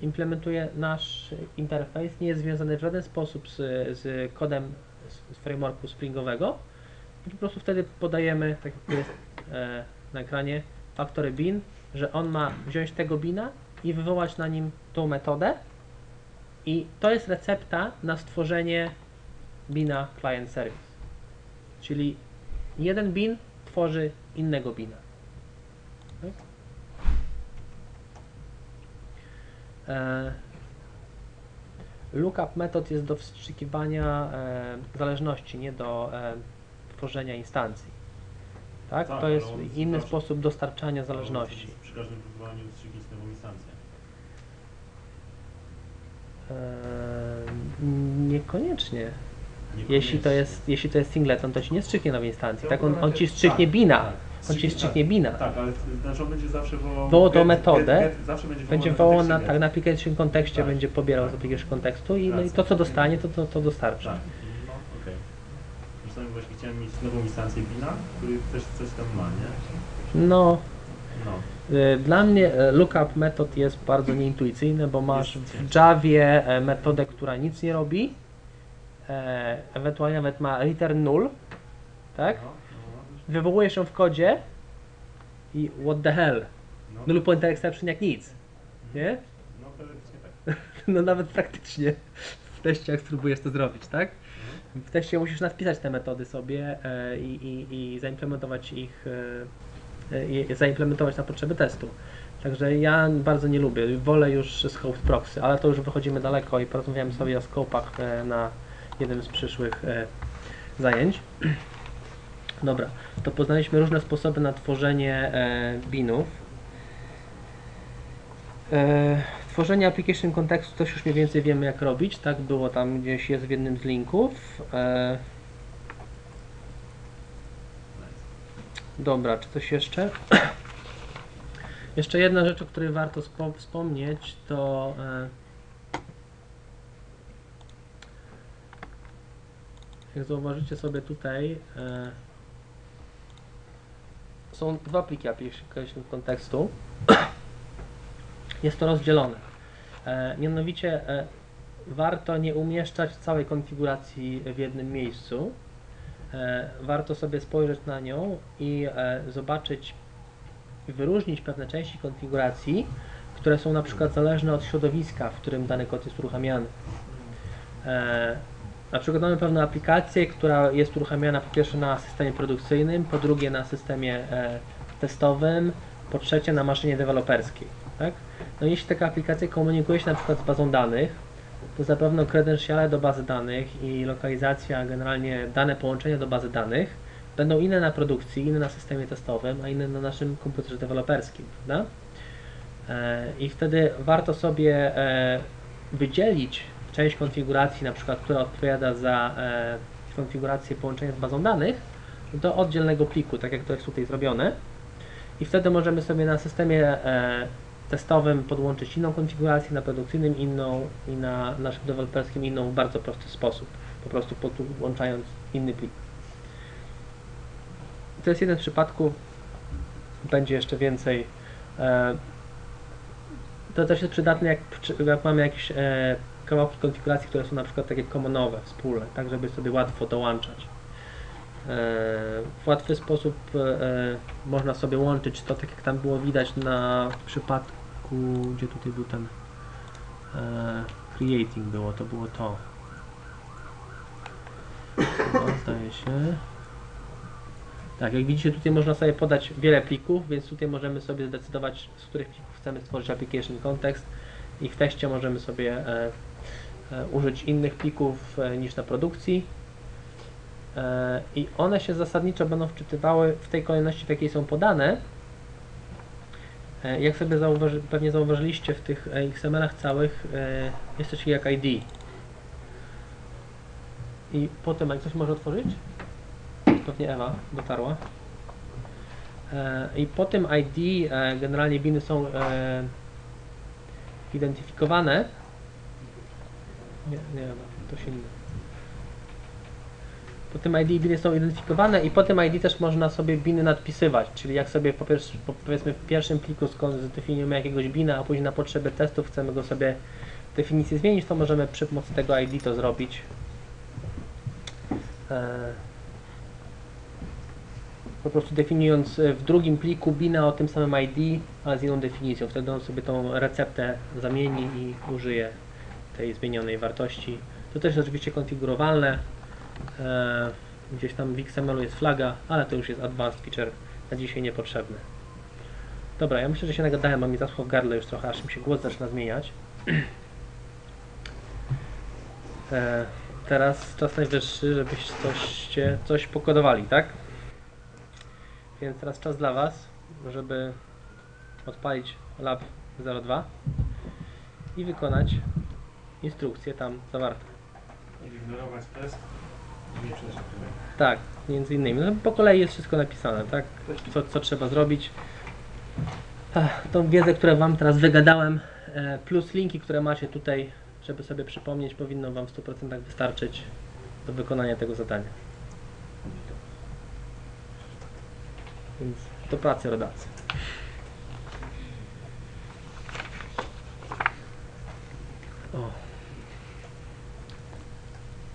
implementuje nasz interfejs, nie jest związany w żaden sposób z, z kodem z, frameworku springowego i po prostu wtedy podajemy, tak jak jest e, na ekranie, factory bin, że on ma wziąć tego bina i wywołać na nim tą metodę i to jest recepta na stworzenie bina client service. Czyli jeden bin tworzy innego bina. Tak? E, lookup metod jest do wstrzykiwania e, zależności, nie do e, tworzenia instancji. Tak? Tak, to jest inny sposób dostarczania zależności. Każdym próbowaniu wstrzyknąć nową instancję. Eee, niekoniecznie. Niekoniecznie. Jeśli to jest, jeśli to jest singleton, to ci nie strzyknie nowej instancji. To Tak, on, on ci strzyknie tak, bina. tak. On ci Strzyknie- strzyknie bina. Tak, ale znaczy on będzie zawsze wołał... Wołał tą metodę, get- get zawsze będzie wołał Będzie na wołał na, kontekście tak, na application kontekście Tak. będzie pobierał z Tak. application kontekstu i, no i to co dostanie, to, to, to dostarcza. Tak, no okej. Czasami właśnie chciałem mieć nową instancję bina, który też coś tam ma, nie? No, No. Y, dla mnie y, lookup metod jest bardzo nieintuicyjny, bo masz w. Javie e, metodę, która nic nie robi, e, ewentualnie nawet ma return null, tak? No, Wywołujesz ją w kodzie i what the hell, no, no, null pointer exception jak nic, nie? no teoretycznie tak. No nawet praktycznie w teście jak spróbujesz to zrobić, tak? W teście musisz nadpisać te metody sobie e, i, i, i zaimplementować ich, zaimplementować na potrzeby testu. Także ja bardzo nie lubię, wolę już scope proxy, ale to już wychodzimy daleko i porozmawiamy sobie o scopach e, na jednym z przyszłych e, zajęć. Dobra, to poznaliśmy różne sposoby na tworzenie e, binów. Tworzenie application kontekstu też już mniej więcej wiemy jak robić, tak było tam gdzieś jest w jednym z linków. E, dobra, czy coś jeszcze? jeszcze jedna rzecz, o której warto spo, wspomnieć, to e, jak zauważycie sobie tutaj e, są dwa pliki application kontekstu jest to rozdzielone. E, mianowicie warto nie umieszczać całej konfiguracji w jednym miejscu. E, warto sobie spojrzeć na nią i e, zobaczyć, wyróżnić pewne części konfiguracji, które są na przykład zależne od środowiska, w którym dany kod jest uruchamiany. E, na przykład mamy pewną aplikację, która jest uruchamiana po pierwsze na systemie produkcyjnym, po drugie na systemie testowym, po trzecie na maszynie deweloperskiej. Tak? No jeśli taka aplikacja komunikuje się na przykład z bazą danych, to zapewne credentiale do bazy danych i lokalizacja, generalnie dane połączenia do bazy danych będą inne na produkcji, inne na systemie testowym, a inne na naszym komputerze deweloperskim, prawda? E, I wtedy warto sobie e, wydzielić część konfiguracji, na przykład, która odpowiada za e, konfigurację połączenia z bazą danych, do oddzielnego pliku, tak jak to jest tutaj zrobione. I wtedy możemy sobie na systemie testowym podłączyć inną konfigurację, na produkcyjnym inną i na naszym deweloperskim inną w bardzo prosty sposób, po prostu podłączając inny plik. To jest jeden z przypadków, będzie jeszcze więcej. E, to też jest przydatne, jak, jak mamy jakieś e, kawałki konfiguracji, które są na przykład takie komonowe, wspólne, tak żeby sobie łatwo dołączać. E, w łatwy sposób można sobie łączyć to, tak jak tam było widać na przypadku, gdzie tutaj był ten e, creating było, to było to. No, zdaje się. Tak, jak widzicie tutaj można sobie podać wiele plików, więc tutaj możemy sobie zdecydować z których plików chcemy stworzyć application context i w teście możemy sobie e, e, użyć innych plików e, niż na produkcji. E, I one się zasadniczo będą wczytywały w tej kolejności, w jakiej są podane. E, Jak sobie zauważy, pewnie zauważyliście w tych e, XML-ach całych, e, jest jak ID. I potem, jak ktoś może otworzyć? Pewnie Ewa dotarła. I po tym ID generalnie biny są identyfikowane. Nie, nie Ewa, ktoś inny. Po tym ID biny są identyfikowane i po tym ID też można sobie biny nadpisywać, czyli jak sobie po pierwsze, po, powiedzmy w pierwszym pliku zdefiniujemy jakiegoś bina, a później na potrzeby testów chcemy go sobie definicję zmienić, to możemy przy pomocy tego ID to zrobić. E, po prostu definiując e, w drugim pliku bina o tym samym ID, ale z inną definicją. Wtedy on sobie tą receptę zamieni i użyje tej zmienionej wartości. To też jest oczywiście konfigurowalne. E, gdzieś tam w XML-u jest flaga, ale to już jest advanced feature, na dzisiaj niepotrzebny. Dobra, ja myślę, że się nagadałem, a mi zaschło w gardle już trochę, aż mi się głos zaczyna zmieniać. E, teraz czas najwyższy, żebyście coś, coś pokodowali, tak? Więc teraz czas dla Was, żeby odpalić Lab 02 i wykonać instrukcje tam zawarte. Ignorować test. Tak, między innymi. No, po kolei jest wszystko napisane, tak? Co, co trzeba zrobić. Ach, tą wiedzę, którą Wam teraz wygadałem, e, plus linki, które macie tutaj, żeby sobie przypomnieć, powinno Wam w 100% wystarczyć do wykonania tego zadania. Więc do pracy rodacy. O.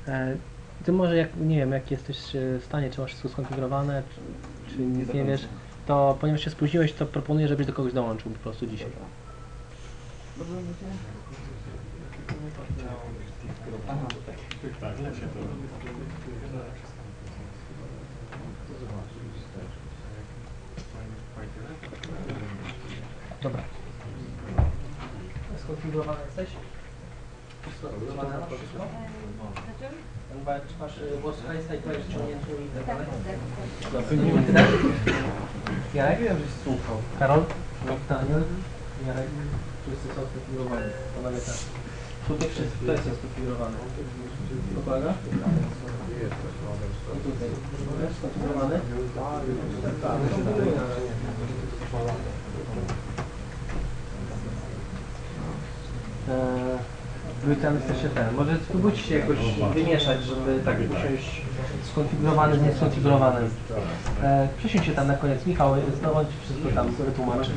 E, ty może jak, nie wiem, jak jesteś e, w stanie, czy masz wszystko skonfigurowane, czy, czy nic nie wiesz, to ponieważ się spóźniłeś, to proponuję, żebyś do kogoś dołączył po prostu dzisiaj. Tak, lecie to. Dobra. Skonfigurowane jesteś? Skonfigurowane masz wszystko? Chyba masz głos i to jest ściągnięty i tak? Tyle? Jarek? Wiem, żeś słuchał. Karol? Daniel? Jarek? Wszyscy są skonfigurowani. Panowie tak. Tutaj wszyscy, jest skonfigurowany. To kolega? I tutaj. Jest skonfigurowany? Wy tam jesteście ten. Może spróbujcie się jakoś wymieszać, żeby tak usiąść skonfigurowany z nieskonfigurowanym. Eee, Przysiądź się tam na koniec. Michał, znowu ci wszystko tam wytłumaczy.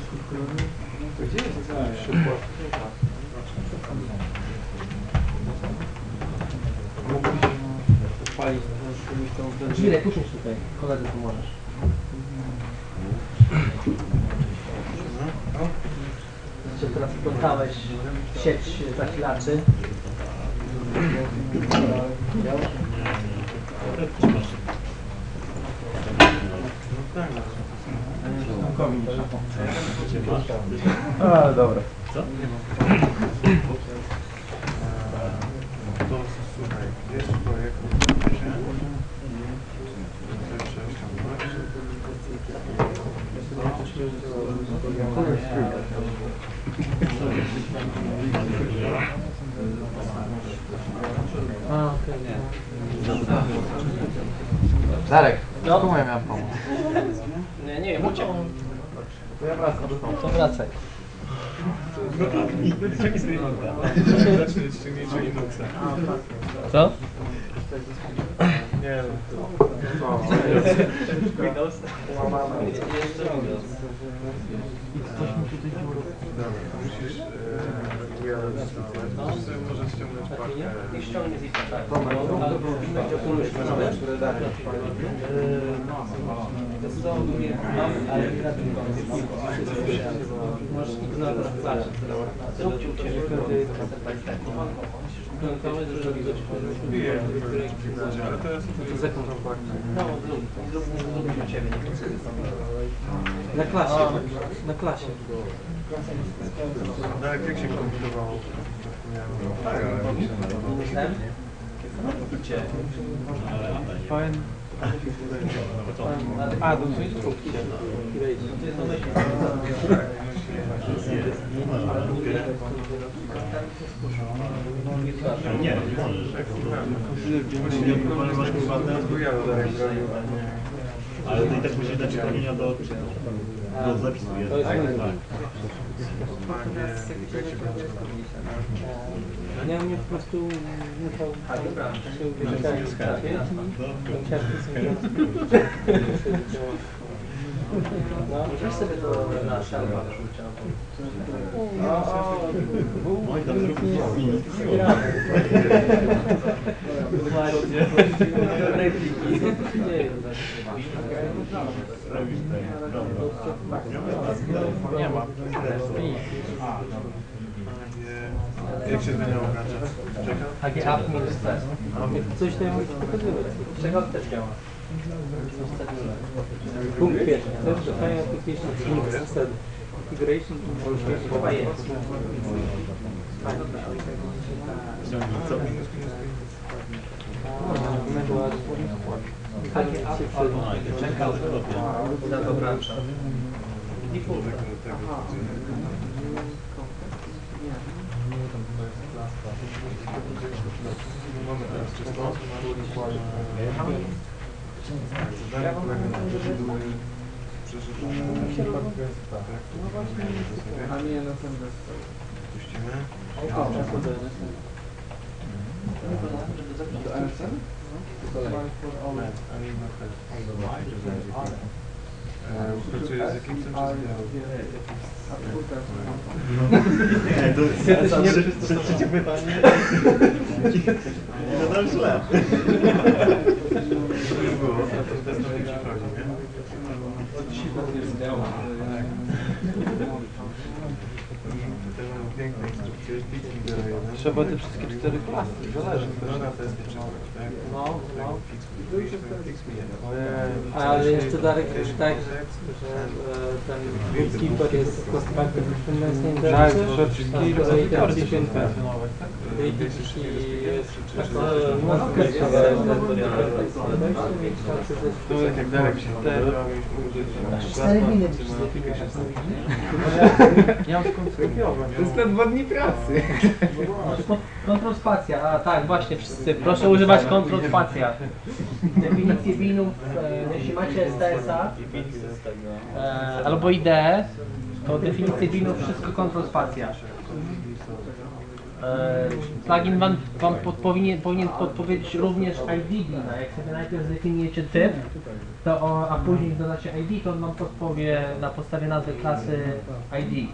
Mógłbyś odpalić, tą... Żwirek, usiądź tutaj. Koledzy pomożesz rozplątałeś sieć zasilaczy. A, dobra. Co? Słuchaj, jest projekt Thank you. Darek, No. komu ja miałem pomóc? Nie, nie wiem, uciekł. To ja wracam do domu. To wracaj. Co? Nie musisz... e, może ściągnąć pakę. Z ich tak. Dobra, No. Na klasie. Na klasie. Darek, jak się komplikowało? Tak, ale. Gdzie? Fajn. A. To jest domyślnie. Nie, nie możesz. Ale to i tak musi dać uprawnienia do do zapisu. Jest tak? Tak. Nie, mnie po prostu musiał się wyciągnąć w czasie. Tą książkę sobie No, weź sobie to na szalwę. Oj, tam minut. Właśnie. Repliki. Nie ma. Jak się zmieniało? AG App minus C. Coś tam pokazywać. Czego też działa? Punkt pierwszy. Define application needs set. Configuration Chyba jest. Co? Na to. Tego, tego, Mamy teraz czysto. Zadanie polega na procedury przeżywania. A nie, no ten bez Puścimy. To RSM? Ani na Pracuję z Eclipsem czy z Dialog? A czwórka Nie, to jest trze- trzecie pytanie. Nie nadal źle. To już było, to ten test nie przychodzi, nie? Tutaj mamy piękne instrukcje, piki 01. Trzeba te wszystkie cztery klasy, zależy. No na czytać, tak? No, no. Ale jeszcze Darek jest tak, że e, ten keeper jest constructed dependence nie Tak, Tak, tak? APC jest tak, No, no, okres To tak jak Darek się użyć Cztery minuty Ja mam skonstruować. To jest na dwa dni pracy. Kontrol spacja, a tak, właśnie wszyscy. Proszę używać kontrol spacja. Definicję binów, e, jeśli macie STS-a e, albo IDE, to definicję binów wszystko kontrol spacja. E, plugin wam, wam pod, powinien, powinien podpowiedzieć również ID bina. Jak sobie najpierw zdefiniujecie typ, to a później dodacie ID, to on wam podpowie na podstawie nazwy klasy ID.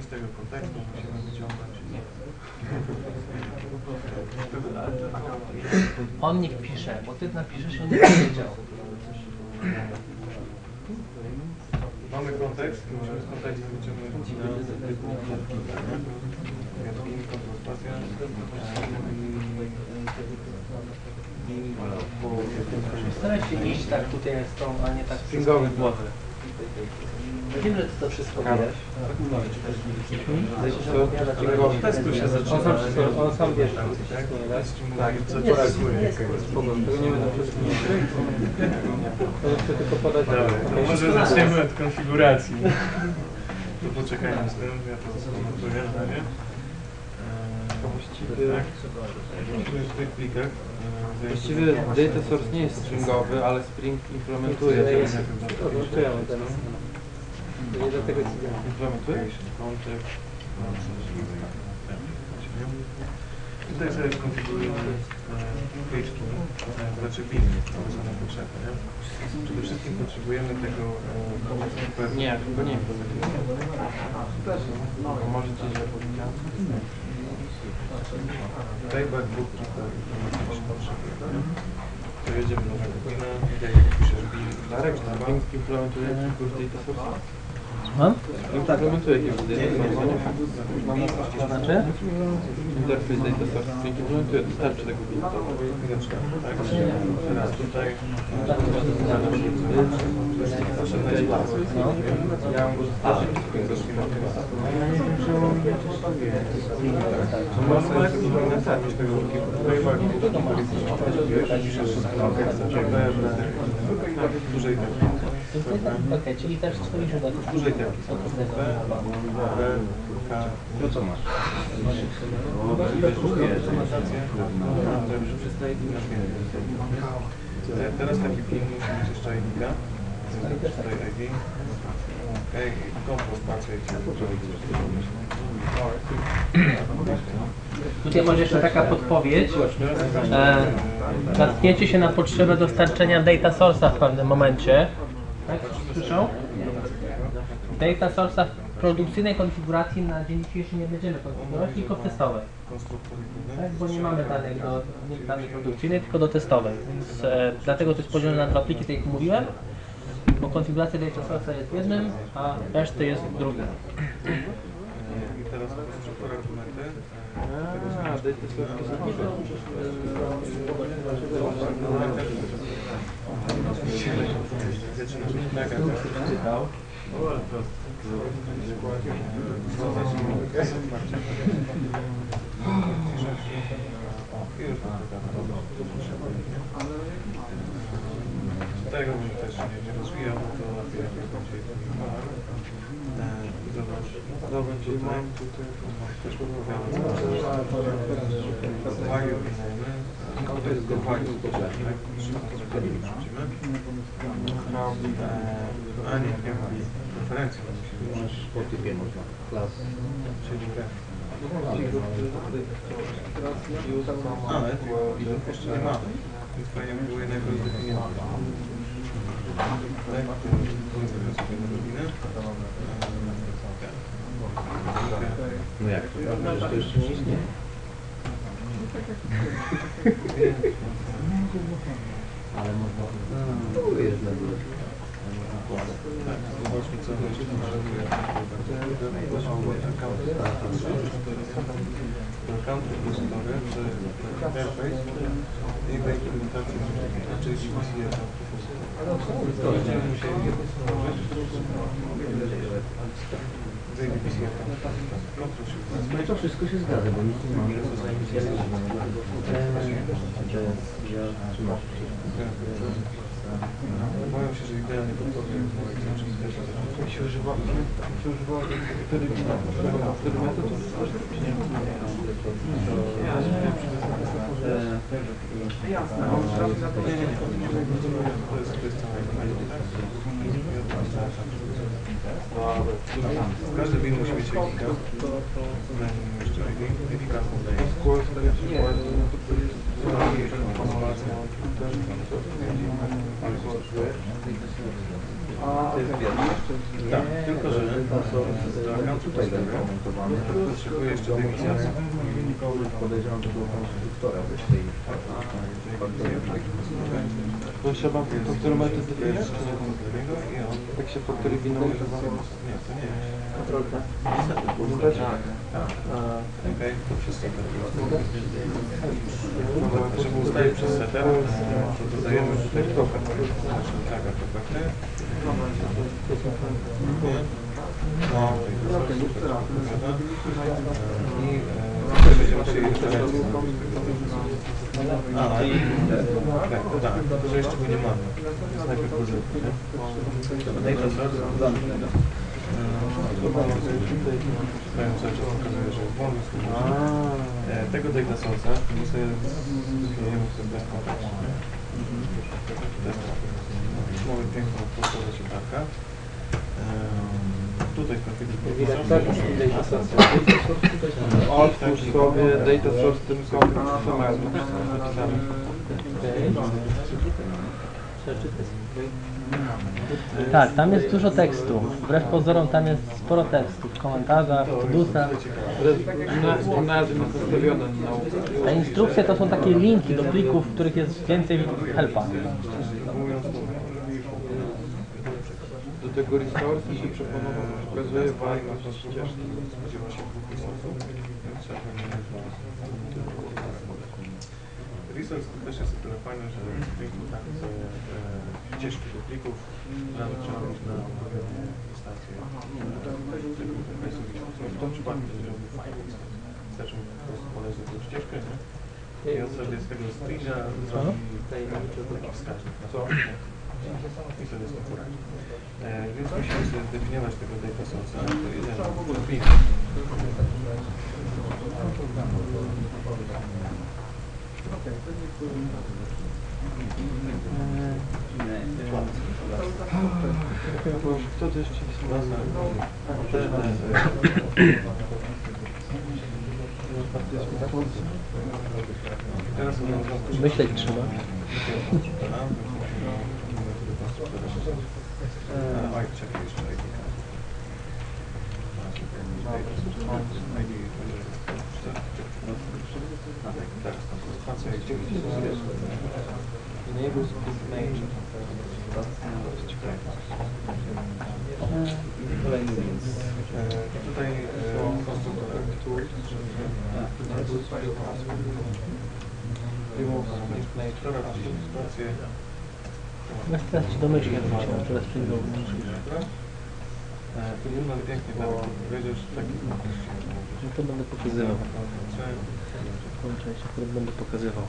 Z tego kontekstu musimy wyciągnąć. On niech pisze, bo ty napiszesz, on nie wiedział. Mamy kontekst, musimy z kontekstu wyciągnąć Gatunek, kontrol spacja. Staraj się iść tak tutaj z tą, a nie tak z głowy. Wiem, że ty to wszystko wiesz. Testu się zaczyna. On sam, wszystko- on sam wiesz, że Tak, to wszystko nie da. tak, co Nie, poreguluje. jest, spoko, tego nie będę wszystkim To chcę tylko podać. Może zaczniemy od konfiguracji. To poczekajmy z tym, ja to skomentuję na razie. Eee, tak. Data source nie jest stringowy, ale Spring implementuje włączyłem teraz. To nie dlatego ci dałem. implementuje? Contact. Tutaj sobie konfigurujemy page znaczy biny, które są nam potrzebne. Nie? Przede wszystkim potrzebujemy tego e. Nie, chyba nie implementuje. No, może coś źle powiedziałem. Tutaj backbook tylko informacji się potrzebuje. nie? To jedziemy do backbooka, tutaj piszesz bin, Darek, na Spring implementuje jakiegoś data source? Słucham? Implementuje jakiegoś data source? To znaczy? Interfejs data source. Tego tak? Teraz tutaj No. Ja mam go dostarczyć. To można jest implementać tego tutaj backbook, dużej tempi. Okej, czyli też twoje źródła. Dużej tempi. No co masz? Teraz taki film musi mieć jeszcze ID. Tutaj ID. Okej, kompost patrzę Tutaj może jeszcze taka podpowiedź. E, natknięcie się na potrzebę dostarczenia data source'a w pewnym momencie. Tak? Słyszą? Data source'a w produkcyjnej konfiguracji na dzień dzisiejszy nie będziemy konfigurować, tylko w testowej. Tak, bo nie mamy danych do nie danej produkcyjnej, tylko do testowej. Więc e, dlatego to jest podzielone na dwa pliki, tak jak mówiłem. Bo konfiguracja data source'a jest jednym, a reszty jest drugim. I teraz konstruktor argumenty. A, data source to jest Zaczynasz mega czytał. Tego bym też nie, nie rozwijał, bo to lepiej będzie Dobra, czyli tutaj, mam tutaj też podpowiadam, value wynajmy, to jest do tak? A nie, nie ma referencji, bo musimy użyć Po typie można. Klas. czyli Ale widok jeszcze nie mamy. Więc fajnie by było jednak rozdefiniować. Tak, sobie na godzinę. No jak to? Przecież to jeszcze nie istnieje. Ale można... Tu jest na górze. Zobaczmy co jeszcze możemy Country plus story, czy interface i do implementacji czyli wizję to będziemy musieli je stworzyć. No to wszystko się zgadza, bo nic nie mamy. Boją się, że podpowie czyli też Mi się używa, się używa wtedy wina, wtedy metod to nie Nie, nie, nie. To jest, to jest całe Każdy bin musi mieć ID. Zanim jeszcze ID. ID tak no. Tak, tylko że do accountu potrzebuje jeszcze dymisja. Podejrzewam, że było konstruktora też tej... To trzeba to, który metod definiujesz, czy nie? I on Jak się faktory winą używa? Nie, to nie jest. Kontrolka. Okej, to wszystko Żeby ustalić przez setter, to dodajemy tutaj. Znaczy tak, proper. No, to jest super? I A, i tak, tak, że jeszcze go nie mamy. To jest najpierw pozytywnie, nie? Data source. Swoją rzeczy pokazuje, że E, Tego data source'a my sobie zmienimy sobie Mamy piękną postawę siedarka. Tutaj Tak, data source. Otwórz sobie data source. Tak, tam jest dużo tekstu. Wbrew pozorom tam jest sporo tekstu. W komentarzach, w tudusach. Gimnazjum jest nastawione na naukę. A instrukcje to są takie linki do plików, w których jest więcej helpa. Do tego resource się proponował, pokazuje walkę z ścieżki. spodziewa się dwóch resursów, więc trzeba to też jest o tyle fajne, że pliku tak sobie e, ścieżki do plików nawet trzeba mieć na odpowiednie stacje. W tym przypadku to zrobił fajnie. Wystarczy mi po prostu podać tą ścieżkę, nie? I on sobie z tego stringa zrobi taki wskaźnik. na to. I sobie z tym poradzi. E, więc musimy sobie zdefiniować tego data source'a. To jeden string. Kto to jeszcze Teraz sobie można Myśleć trzeba. Oj, czekaj jeszcze ID Teraz tam spacja i gdzie jest Enable speed major. Tutaj e, konstruktor Enable speed password. Remove speed major. No teraz ci domyczki wróciłem, teraz przyjdą. Powinno pięknie tak powiedzieć, taki No to będę pokazywał. Tą część akurat będę pokazywał.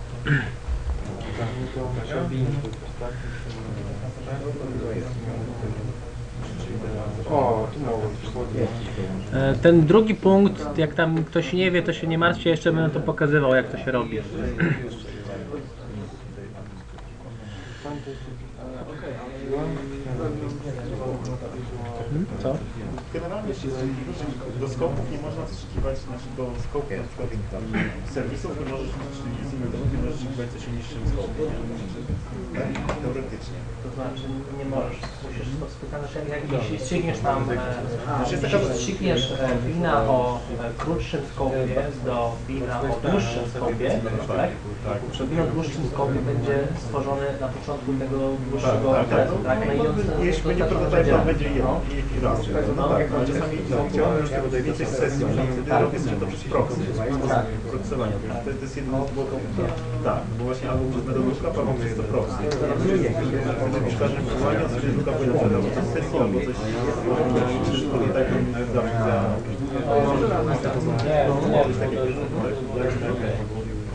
O, tu. E, Ten drugi punkt, jak tam ktoś nie wie, to się nie martwcie, jeszcze będę to pokazywał, jak to się robi. Hmm? Się do skopów nie można wstrzykiwać, znaczy do skopów na przykład serwisów nie możesz, wstrzykiwać coś niższym skopie, nie? Tak? Teoretycznie. To znaczy nie możesz, musisz to specjalnie, jak jeśli strzykniesz tam, e, Znaczy jeśli strzykniesz e, wina o e, krótszym skopie do wina o dłuższym skopie, tak? Tak. To wino o dłuższym skopie będzie stworzone na początku tego dłuższego Tak, tak. okresu, tak? No Jeśli będzie prototyp, to będzie i raz. No tak, chciałem już tego więcej sesji, że wtedy robię to przez sposób procesowania. To, to jest jedno z było, tak, bo właśnie albo przez metodówkę, albo przez to proxy. Wtedy pisz każde wywołanie, coś luka powinna albo coś sesji, albo coś czy prototyp zawsze za... Nie, nie, to tak proces. Nie. Nie. Z nie nie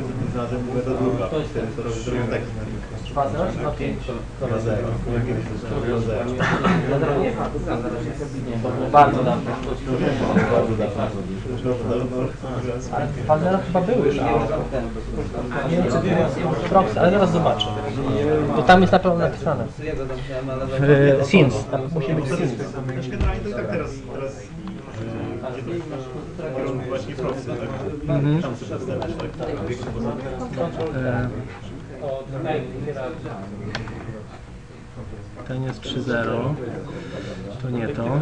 Ja wtedy znalazłem metodówkę. Wtedy to robię zrobię tak. 2 0 czy 2 5? Na zero. Ja kiedyś to zrobiłem zero. Na zero nie ma. Nie, to było bardzo dawno. Bardzo dawno. No, no, no. Ale 2 0 chyba były już. Nie wiem czy ale zaraz zobaczę. To tam jest na pewno napisane. Tam musi być Sins. Znaczy generalnie to i tak teraz, E, Ten jest 3-0. To nie to.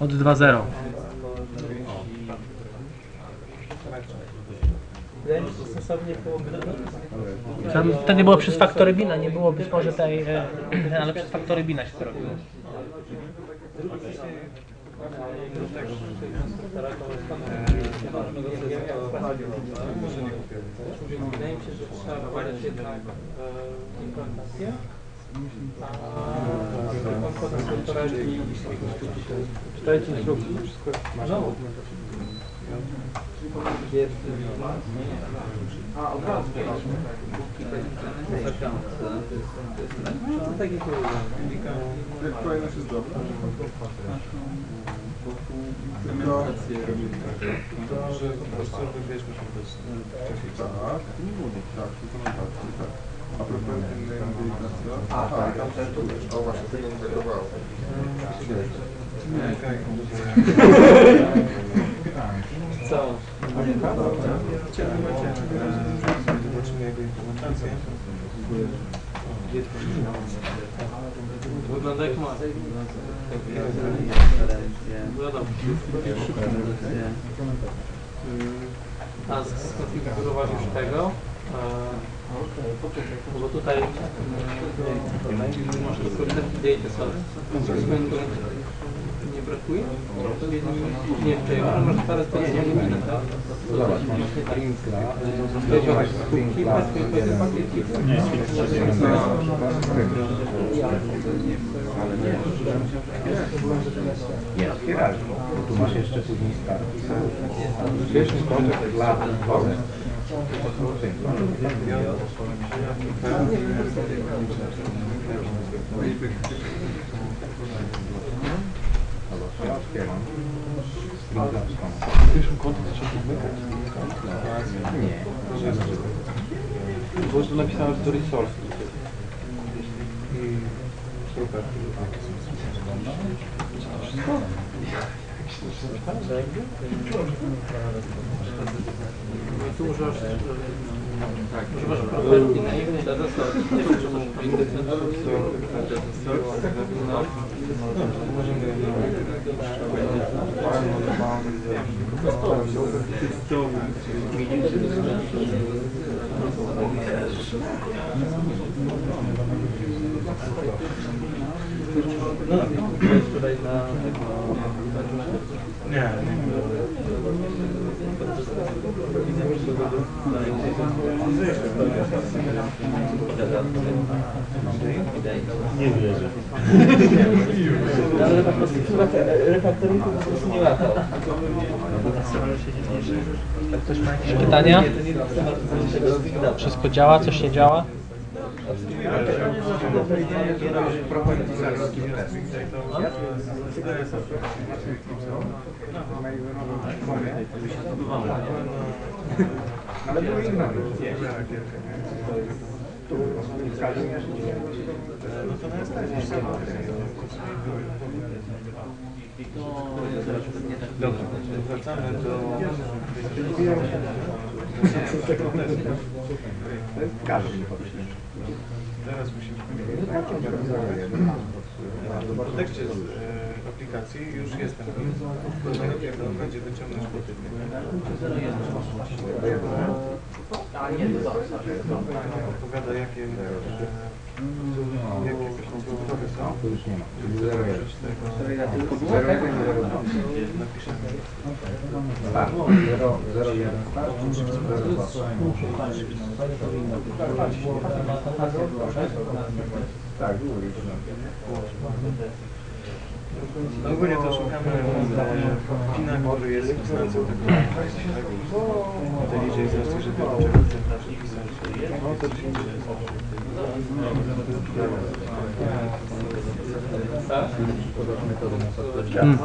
Od 2.0. Wydaje mi się, że sensownie byłoby Tam wtedy było przez faktory bina, nie było być może tej, e, ale przez faktory bina się to robiło. Wydaje mi się, że trzeba jednak e, implantację. Czytajcie instrukcję, wszystko No. Jest. A, od razu. No tak kolejność jest dobra? Tylko... To, że po prostu wybierzmy się bez Tak, tak, tylko notatki, tak. A propos innej mobilizacji. A, tak, tu też. O właśnie, tego nie brakowało. Co? Zobaczymy jego implementację. Wygląda jak ma. A skonfigurować już tego. e, Bo tutaj masz tylko data source. Nie brakuje? Nie, tutaj masz teraz to jest minę, tak? Zobacz, masz Prinkla, Kilka swoich pakietów. Jest hierarchia, bo tu masz jeszcze później start. Pierwszy kontakt dla Boże. Halo, ja otwieram. Trzeba. Nie. Bo tu napisałem, że to resource. Super. Tu używasz, tak, używasz no, no, to jest tutaj na tego, Nie, Nie wierzę. ale po prostu refaktoringu po prostu nie latał. Ktoś ma jakieś pytania? Wszystko działa? Coś nie działa? Ale były inne. Dobra, wracamy do... Teraz musimy w kontekście e, aplikacji już jest ten link. Najlepiej to będzie wyciągnąć potypy. Opowiada jakie, e, jakie konstruktory są. To nie 0,1. Tego 0,1 i 0,2. napiszemy. Start. 0, 0, 1 start. 0, 2. Tak, było już. Ogólnie to szukamy pina, który jest instancją tego IntelliJ z racji, że tego czego chcę napisać. No to Hmm.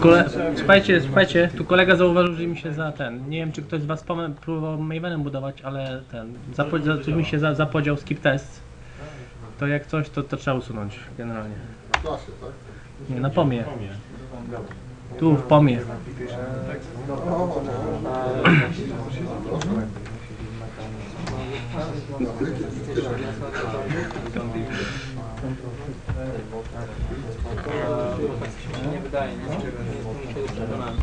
Kole... Słuchajcie, słuchajcie, tu kolega zauważył, że mi się za ten, nie wiem czy ktoś z was próbował Mavenem budować, ale ten, zapo... za, mi się za, zapodział skip test. To jak coś, to, to trzeba usunąć generalnie. Klasie, tak? Nie, na pomie. Tu w pomie. No. Nie wydaje, nie? Tego przekonany.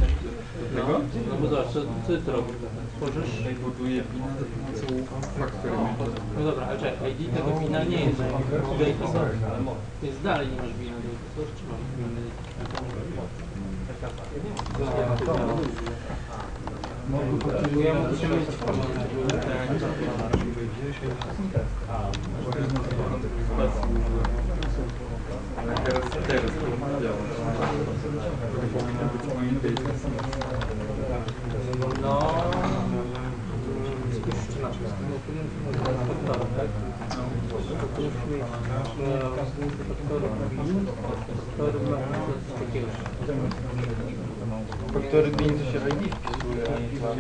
No, no bo zobacz, co, ty robisz? Tworzysz? Buduję faktory. No dobra, ale czekaj, ID tego wina nie jest data source. Więc dalej nie masz wina data source, czy masz? Ja mieć to. To moim data. No, tak? Faktory bin to się ID wpisuje. Nie wiem, czy to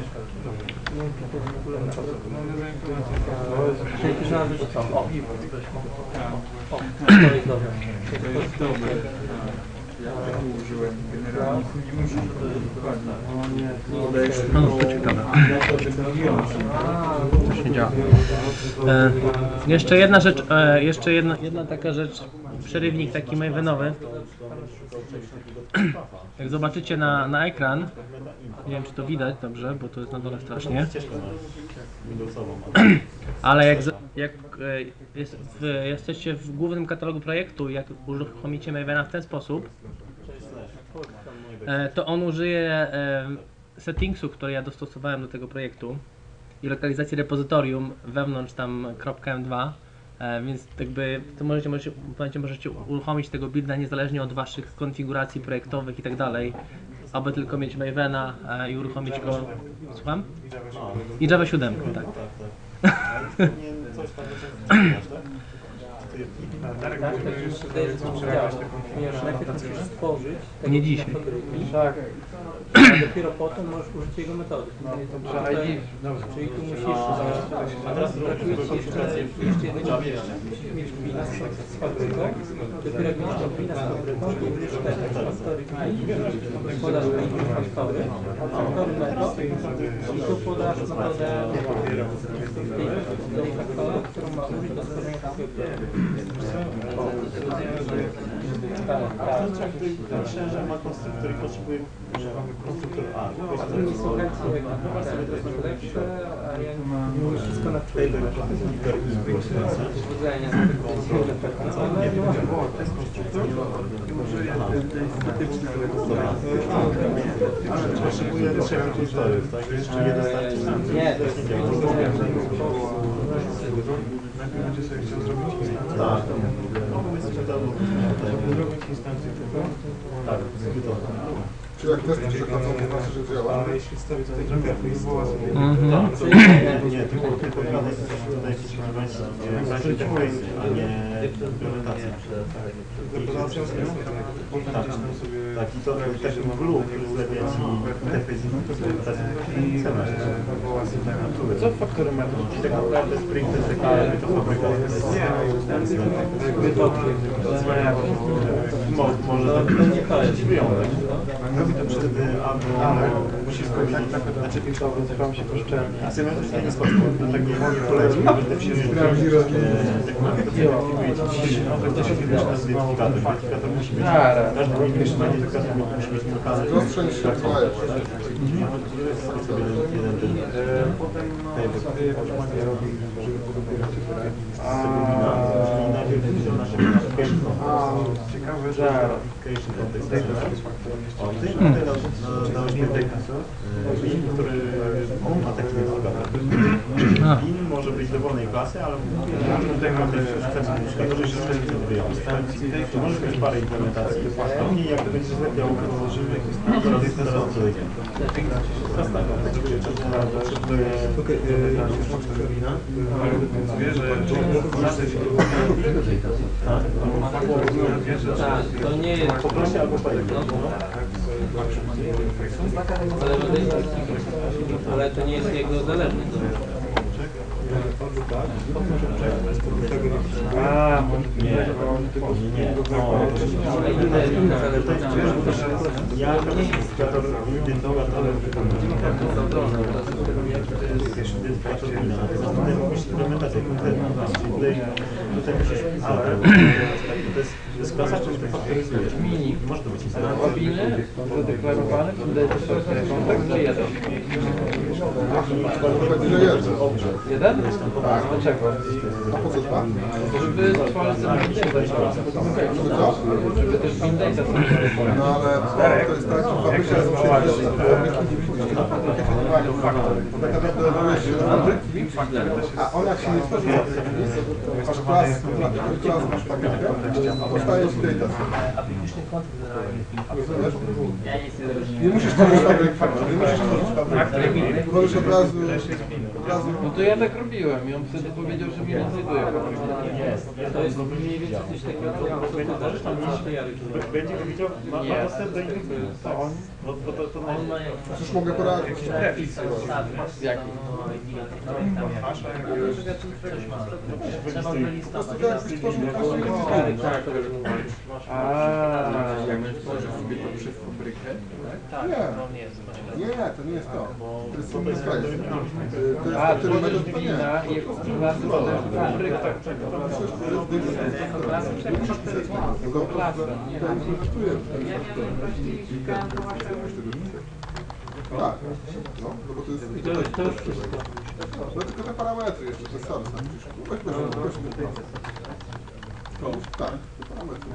jest to dobre. To. Ja użyłem. Generalnie nie muszę dokładnie. No, to ciekawe. E, jeszcze jedna rzecz, e, jeszcze jedna, jedna taka rzecz, przerywnik taki mavenowy. Jak zobaczycie na, na ekran, nie wiem czy to widać dobrze, bo to jest na dole strasznie, ale jak, jak e, jest w, jesteście w głównym katalogu projektu jak uruchomicie Mavena w ten sposób, e, to on użyje e, settingsu, które ja dostosowałem do tego projektu i lokalizacji repozytorium wewnątrz tam .m2, e, więc jakby to możecie, możecie, możecie, możecie uruchomić tego builda niezależnie od waszych konfiguracji projektowych i tak dalej, aby tylko mieć Mavena e, i uruchomić go. Słucham? I Java 7, tak. Tak? Darek, Tak, tak że to Tak, a dopiero potem możesz użyć jego metody. dobrze, Tutaj- ID. Czyli tu musisz, a teraz brakuje ci jeszcze, jednego wina. Mieć wina z, fabryką, dopiero jak masz wina z fabryką, to użyjesz te faktory win, podasz win faktory, faktory metod i tu podasz metodę tej faktory, którą ma użyć do stworzenia takiego Tak, tak. Myślę, że ma konstruktor i potrzebuje konstruktor A. Wszystko na Powodzenia. Nie wiem. Potrzebuje trzech konstruktorów, tak? Jeszcze nie dostarczy. Nie, to jest Najpierw będzie sobie chciał zrobić instancję. Tak. No to. Tak, jak testy przechodzą, to znaczy, że działa? Ale jeśli wstawię tutaj to nie było sobie. Mhm. Nie, tylko, tylko gadać tutaj oczekiwać właśnie interfejsy, a nie implementacja. Reprezentacją z Tak, sobie... tak, i to też ten glue, ulegnie ci interfejs implementacji i CMS. Co faktory metod? Czyli tak naprawdę Spring to jest taka to fabryka. Nie, Mo- Może tak ci wyjątek. Robi to Wtedy albo Tak, powiedzieć, tak, znaczy to wam się poszczelnie. a CMS to jest taki sposób, na takie poleci, że się jak mamy to no to to się wydaje na identyfikator. Identyfikator musi być, każdy identyfikator identyfikator musi być lokalny. Rozstrzeń się sobie. Potem no, sobie jak robi, żeby podobać się z czyli najpierw będzie nasze ciekawe, że application context O, ty tutaj dałeś- dałeś mi data bin, który on ma taki. A. Bin może być dowolnej klasy, ale tutaj mamy też certyfikator, że się wtedy wyjątek. To może być parę implementacji. Później jak będziesz zlepiał, zaraz zaraz dojdziemy. wie, że Tak, to nie jest... Poproszę albo. Ale, to nie jest jego zależny. A, Nie. Nie, nie. Ja jako identyfikator, Tutaj mówisz implementację konkretną. Czyli musisz, ale to jest, to jest klasa. Mini. Może to być Winy zadeklarowany w Data Source kontakt czy jeden? Jeden? Tak. Dlaczego? A po co dwa? Żeby tworzyć sobie Żeby też No ale to jest tak, że fabryka jest no tak naprawdę a ona się nie masz klas, klas masz fabrykę, a dostajesz data source. Rozumiesz? Nie musisz tworzyć fabryk faktur, nie musisz tworzyć fabryk. Możesz od razu, od razu No to ja tak robiłem i on wtedy powiedział, że mnie nie znajduje fabryki. To jest mniej więcej coś takiego, co możesz tam. Będzie widział, ma, ma dostęp do innych to on, bo, bo to, to On ma Przecież mogę poradzić. Jaki? Trzeba wylistować. Tak, to już mówię. A, jak tworzysz sobie to przez fabrykę? Tak, Nie. no nie jest. Nie, to nie jest to. To jest inny To jest A, to wina klasy kosztuje. Tak, no, no bo to jest... I to, to już wszystko. No tylko te parametry jeszcze, te same napisz. Weź weź weź weź Tak, te parametry.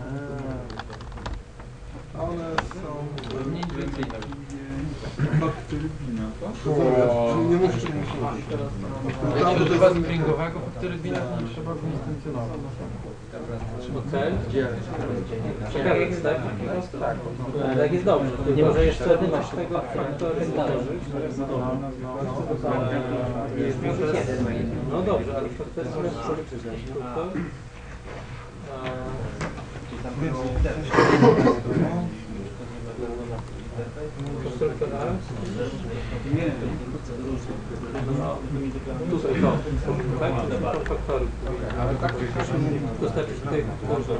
A one są... Mniej więcej tak. To Nie musisz. Jak się używa springowego to nie trzeba go instancjonować. Okej. Czekaj, tak? Tak. Tak jest dobrze. Nie może jeszcze masz tego No dobrze, ale faktory Tutaj to, tak? To faktory. Dostarczyć tych Nie.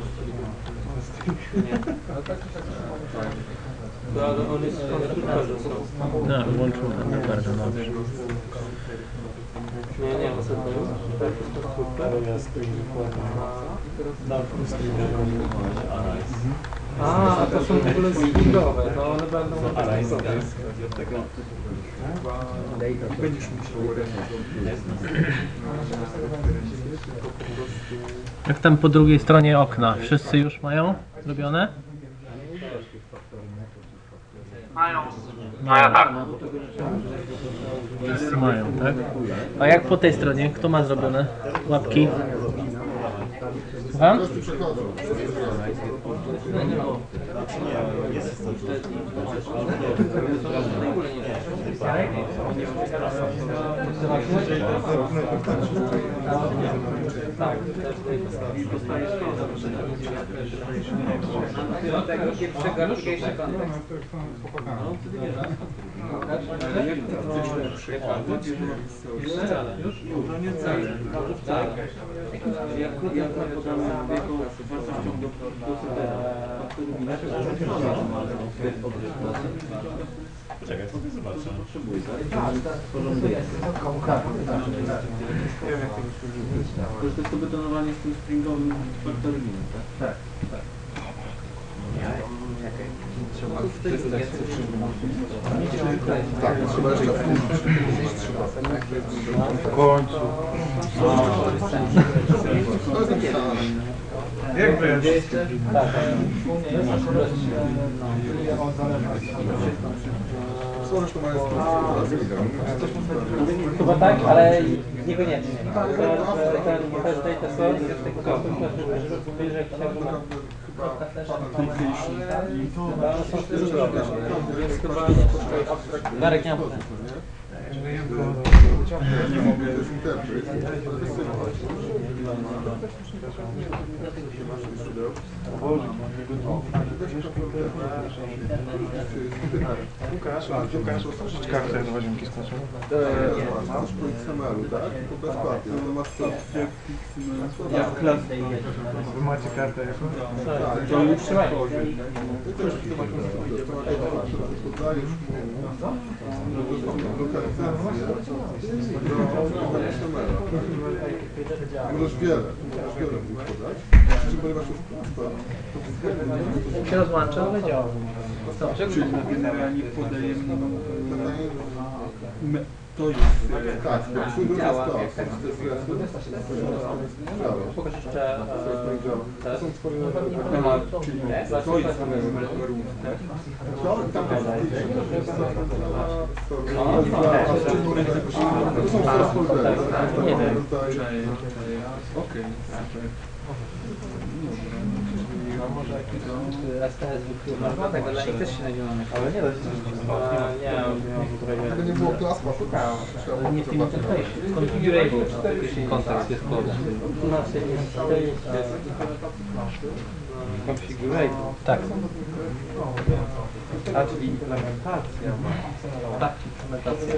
No ale one z konstruktorze są. No, włączył ten bardzo dobrze. Nie, nie, to są tak jest konstruktor. A, a to są w ogóle stringowe, no one będą Jak tam po drugiej stronie okna? Wszyscy już mają zrobione? Mają. Mają. Wszyscy mają, tak? A jak po tej stronie? Kto ma zrobione? Łapki? Słucham? Prosty przechodzą. Tak, dostajesz Do tego pierwszego application context. Ale jak to chcesz przekazać? Już? To nie. Tak. Jak ja podam jako wartością do Czekaj, co ty zobaczę? To jest to betonowanie z tym springowym faktorem, tak? Tak, trzeba jeszcze wkurzyć. W końcu. Jak wiesz? Sorry, że to ma jest Chyba tak, ale niekoniecznie. Ten, data source jest taki konstruktor, że chciałbym Darek nie Nie mogę Łukasz, Łukasz, otworzyć kartę do łazienki skoczą. Masz po XML-u, tak? To bezpłatnie. Masz Ja w klasie. Wy macie kartę jaką? Tak, to już. Możesz wiele, możesz wiele mu podać. Czy ponieważ jest prosto, się rozłącza, ale działa. Czyli generalnie podajemy to jest tak, Działa. jest to. Pokaż jeszcze e, To są Aha, czyli to jest warunka. Tam To są teraz foldery. Nie wiem. Okej. STS wykrywa, tak, ale i też się nie mamy. Ale nie da się Nie, nie Tego nie było klas, szukałem. Nie w tym interfejsie. Configurable kontekst jest kod. U nas jest to jest configurable. Tak. A czyli implementacja. Tak, implementacja.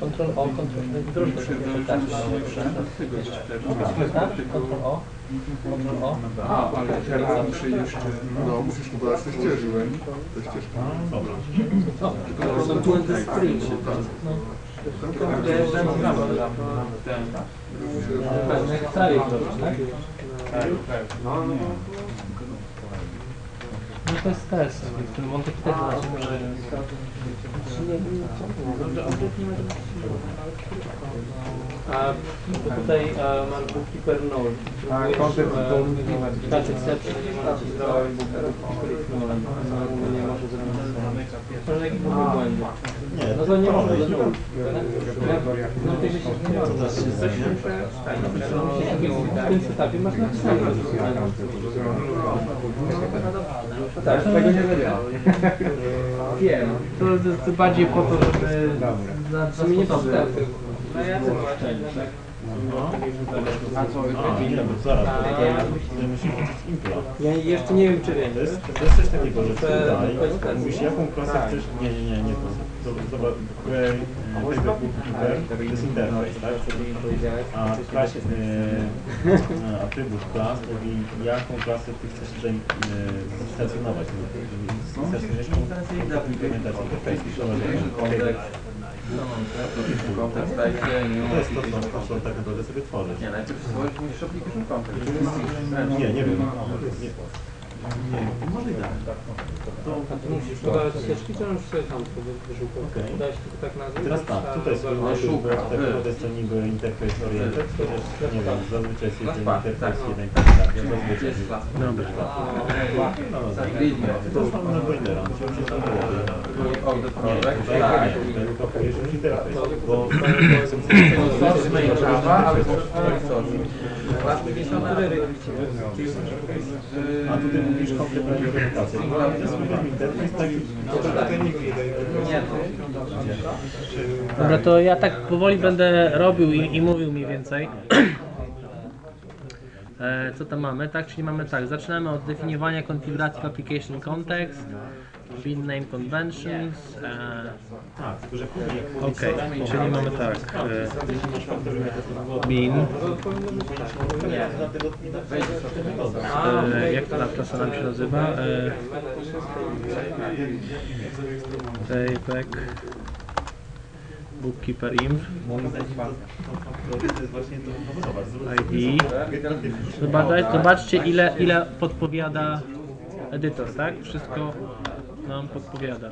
Control O, Control Drużne tak. Tak? Control O. Control O. A, ale teraz muszę jeszcze... No, musisz pobrać te ścieżki. Te ścieżki. To są błędy string. Ten. Pewnie cały zrobić, tak? No to jest test, w którym on taki test znaczy, że... A tutaj e, masz bookkeeper do Tak, exception nie bookkeeper node. Nie może zrobić. Może jakiś był błędy. No to nie może, no. No to się nie może. W tym setupie masz napisane. Tak, tego nie wiedziałem. Wiem. To, to, to bardziej po to, żeby... To. No ja to właśnie. A co, Zaraz, A, to ja- impla. Jeszcze nie wiem, czy wiem. To jest, to jest coś takiego, że ten- mówisz jaką klasę tak. chcesz... Nie, nie, nie, nie to. Zobacz, query, e, tego to jest interfejs, tak? A w klasie, e, e, atrybut klas mówi jaką klasę ty chcesz tutaj e, stacjonować. Stacjonujesz implementację interfejsu. Kontekst dajcie, nie To jest to, co co tak naprawdę sobie tworzyć. Nie, najpierw musisz application context. Nie, nie wiem. Nie, nie, może i tak. To, Musisz podawać ścieżki, czy on już sobie tam. Dałeś tylko tak nazwę? Teraz tak, tutaj sobie No, możesz szuka, wybrać tak naprawdę jest to niby interfejs oriented, chociaż nie wiem, zazwyczaj jest jeden tak, interfejs, tak. jeden Jest klasa. Dobra. No, no, tak. Gridman. To jest tam na Boilera, to jest tam Of the Nie, project. tutaj Tak. tutaj kopujesz już interfejs, bo Java, ale to a tutaj Dobra, to ja tak powoli będę robił i, i mówił mniej więcej. E, co tam mamy? Tak, czyli mamy tak, zaczynamy od definiowania konfiguracji w application context, bin name conventions. E, tak, Okej, czyli mamy tak, e, bin, e, jak ta klasa nam się nazywa? E, payback, bookkeeper zobacz. ID. Zobacz, zobaczcie ile, ile podpowiada edytor, tak? Wszystko nam podpowiada.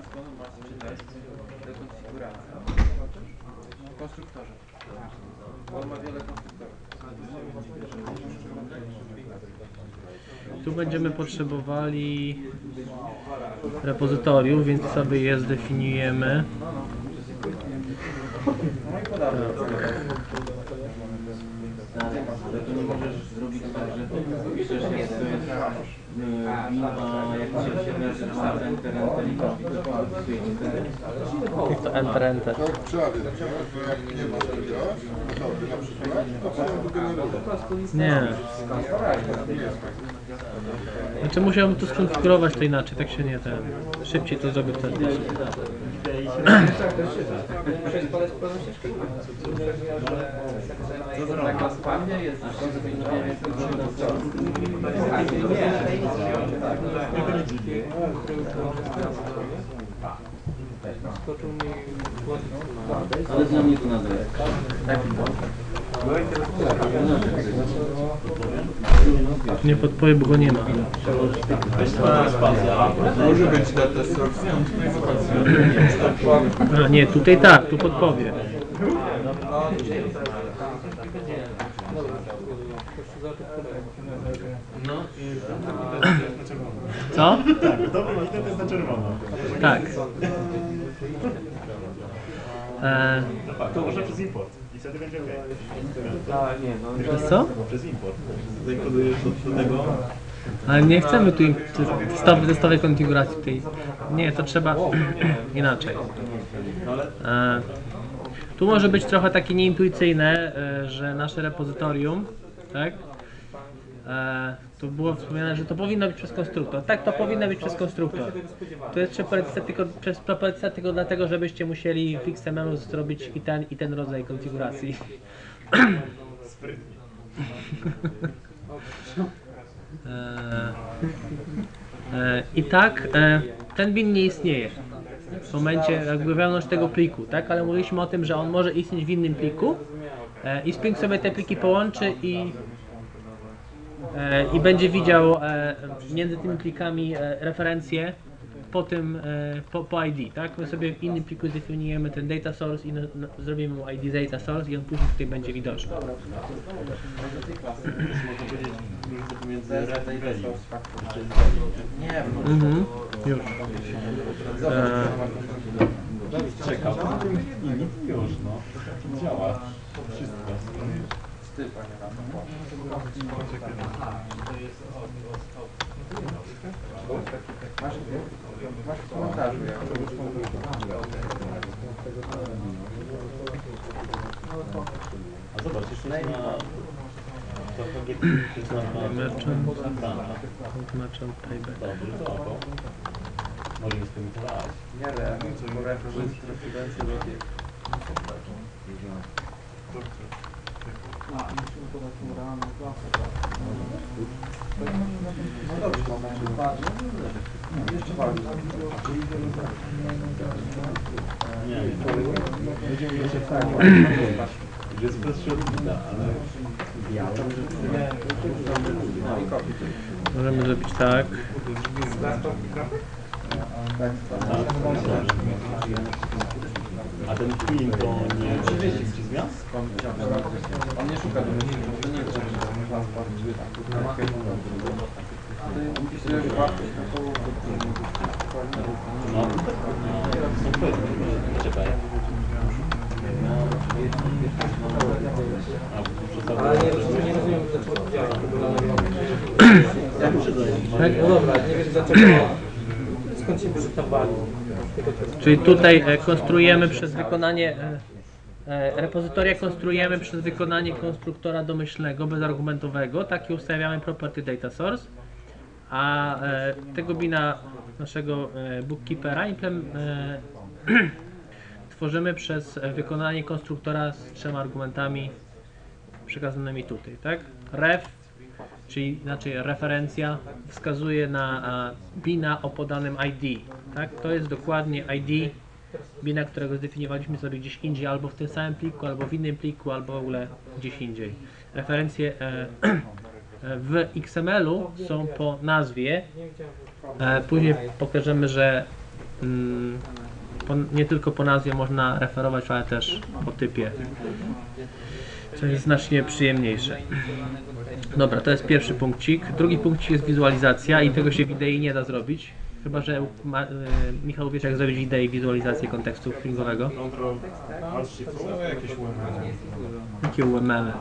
konstruktorze. Tu będziemy potrzebowali repozytoriów, więc sobie je zdefiniujemy. Tak. Ale to nie możesz zrobić tak, że piszesz jeden, e, i ma enter i Jak to. Jak nie tego, to na przykład, to. Nie. Znaczy musiałbym to skonfigurować to inaczej, tak się nie ten. Szybciej to zrobię w ten sposób. Tak błąd. Ale dla mnie to nadaje. Nie podpowiem, bo go nie ma. Może być. A nie, tutaj tak, tu podpowie. Co? Tak, monitor to jest na czerwono. Tak. To można przez import. Wtedy będzie okej. wiesz co? Przez import. Zakodujesz do, tego. Ale nie chcemy tu testowej, testowej konfiguracji tej. Nie, to trzeba inaczej. E, tu może być trochę takie nieintuicyjne, e, że nasze repozytorium, tak? E, tu było wspomniane, że to powinno być przez konstruktor. Tak, to powinno być przez konstruktor. To jest propozycja tylko, przez propozycja tylko dlatego, żebyście musieli w XML zrobić i ten, i ten rodzaj konfiguracji. E, e, I tak, ten bin nie istnieje w momencie jakby wewnątrz tego pliku, tak? Ale mówiliśmy o tym, że on może istnieć w innym pliku i Spring sobie te pliki połączy i, i będzie widział e, między tymi plikami e, referencje po tym, e, po, po ID, tak? My sobie w innym pliku zdefiniujemy ten data source i na, na, zrobimy mu ID data source i on później tutaj będzie widoczny. Mhm. Już. E, Czekam. Już, no. Działa. Wszystko. Masz w komentarzu, jak A zobacz, jeszcze jest na... To PGP jest na... Merchant. na branża. Merchant payback. Dobry, to. Może nie skomentowałeś. Nie, ale bo referencja referencja do tej. No dobrze, jeszcze bardziej. Nie, Będziemy jeszcze tak. że jest bez środka, ale... Możemy zrobić tak. A ten Queen to nie jest zmian? On nie szuka do mnie, to nie chce, żeby No, no, super. Czekaj. A, Ale nie rozumiem, dlaczego to działa. Tak? No dobra, nie wiesz dlaczego. Skąd się. Czyli tutaj e, konstruujemy przez wykonanie e, e, repozytoria konstruujemy przez wykonanie konstruktora domyślnego, bezargumentowego, taki ustawiamy property data source, a e, tego bina naszego e, bookkeepera e, tworzymy przez wykonanie konstruktora z trzema argumentami przekazanymi tutaj, tak? Ref, czyli inaczej referencja wskazuje na bina o podanym ID, tak? To jest dokładnie ID bina, którego zdefiniowaliśmy sobie gdzieś indziej, albo w tym samym pliku, albo w innym pliku, albo w ogóle gdzieś indziej. Referencje e, w XML-u są po nazwie, e, później pokażemy, że mm, po, nie tylko po nazwie można referować, ale też po typie, co jest znacznie przyjemniejsze. Dobra, to jest pierwszy punkcik. Drugi punkcik jest wizualizacja i tego się w idei nie da zrobić. Chyba, że ma, e, Michał wiesz jak zrobić w idei wizualizację kontekstu stringowego. Jakie UML?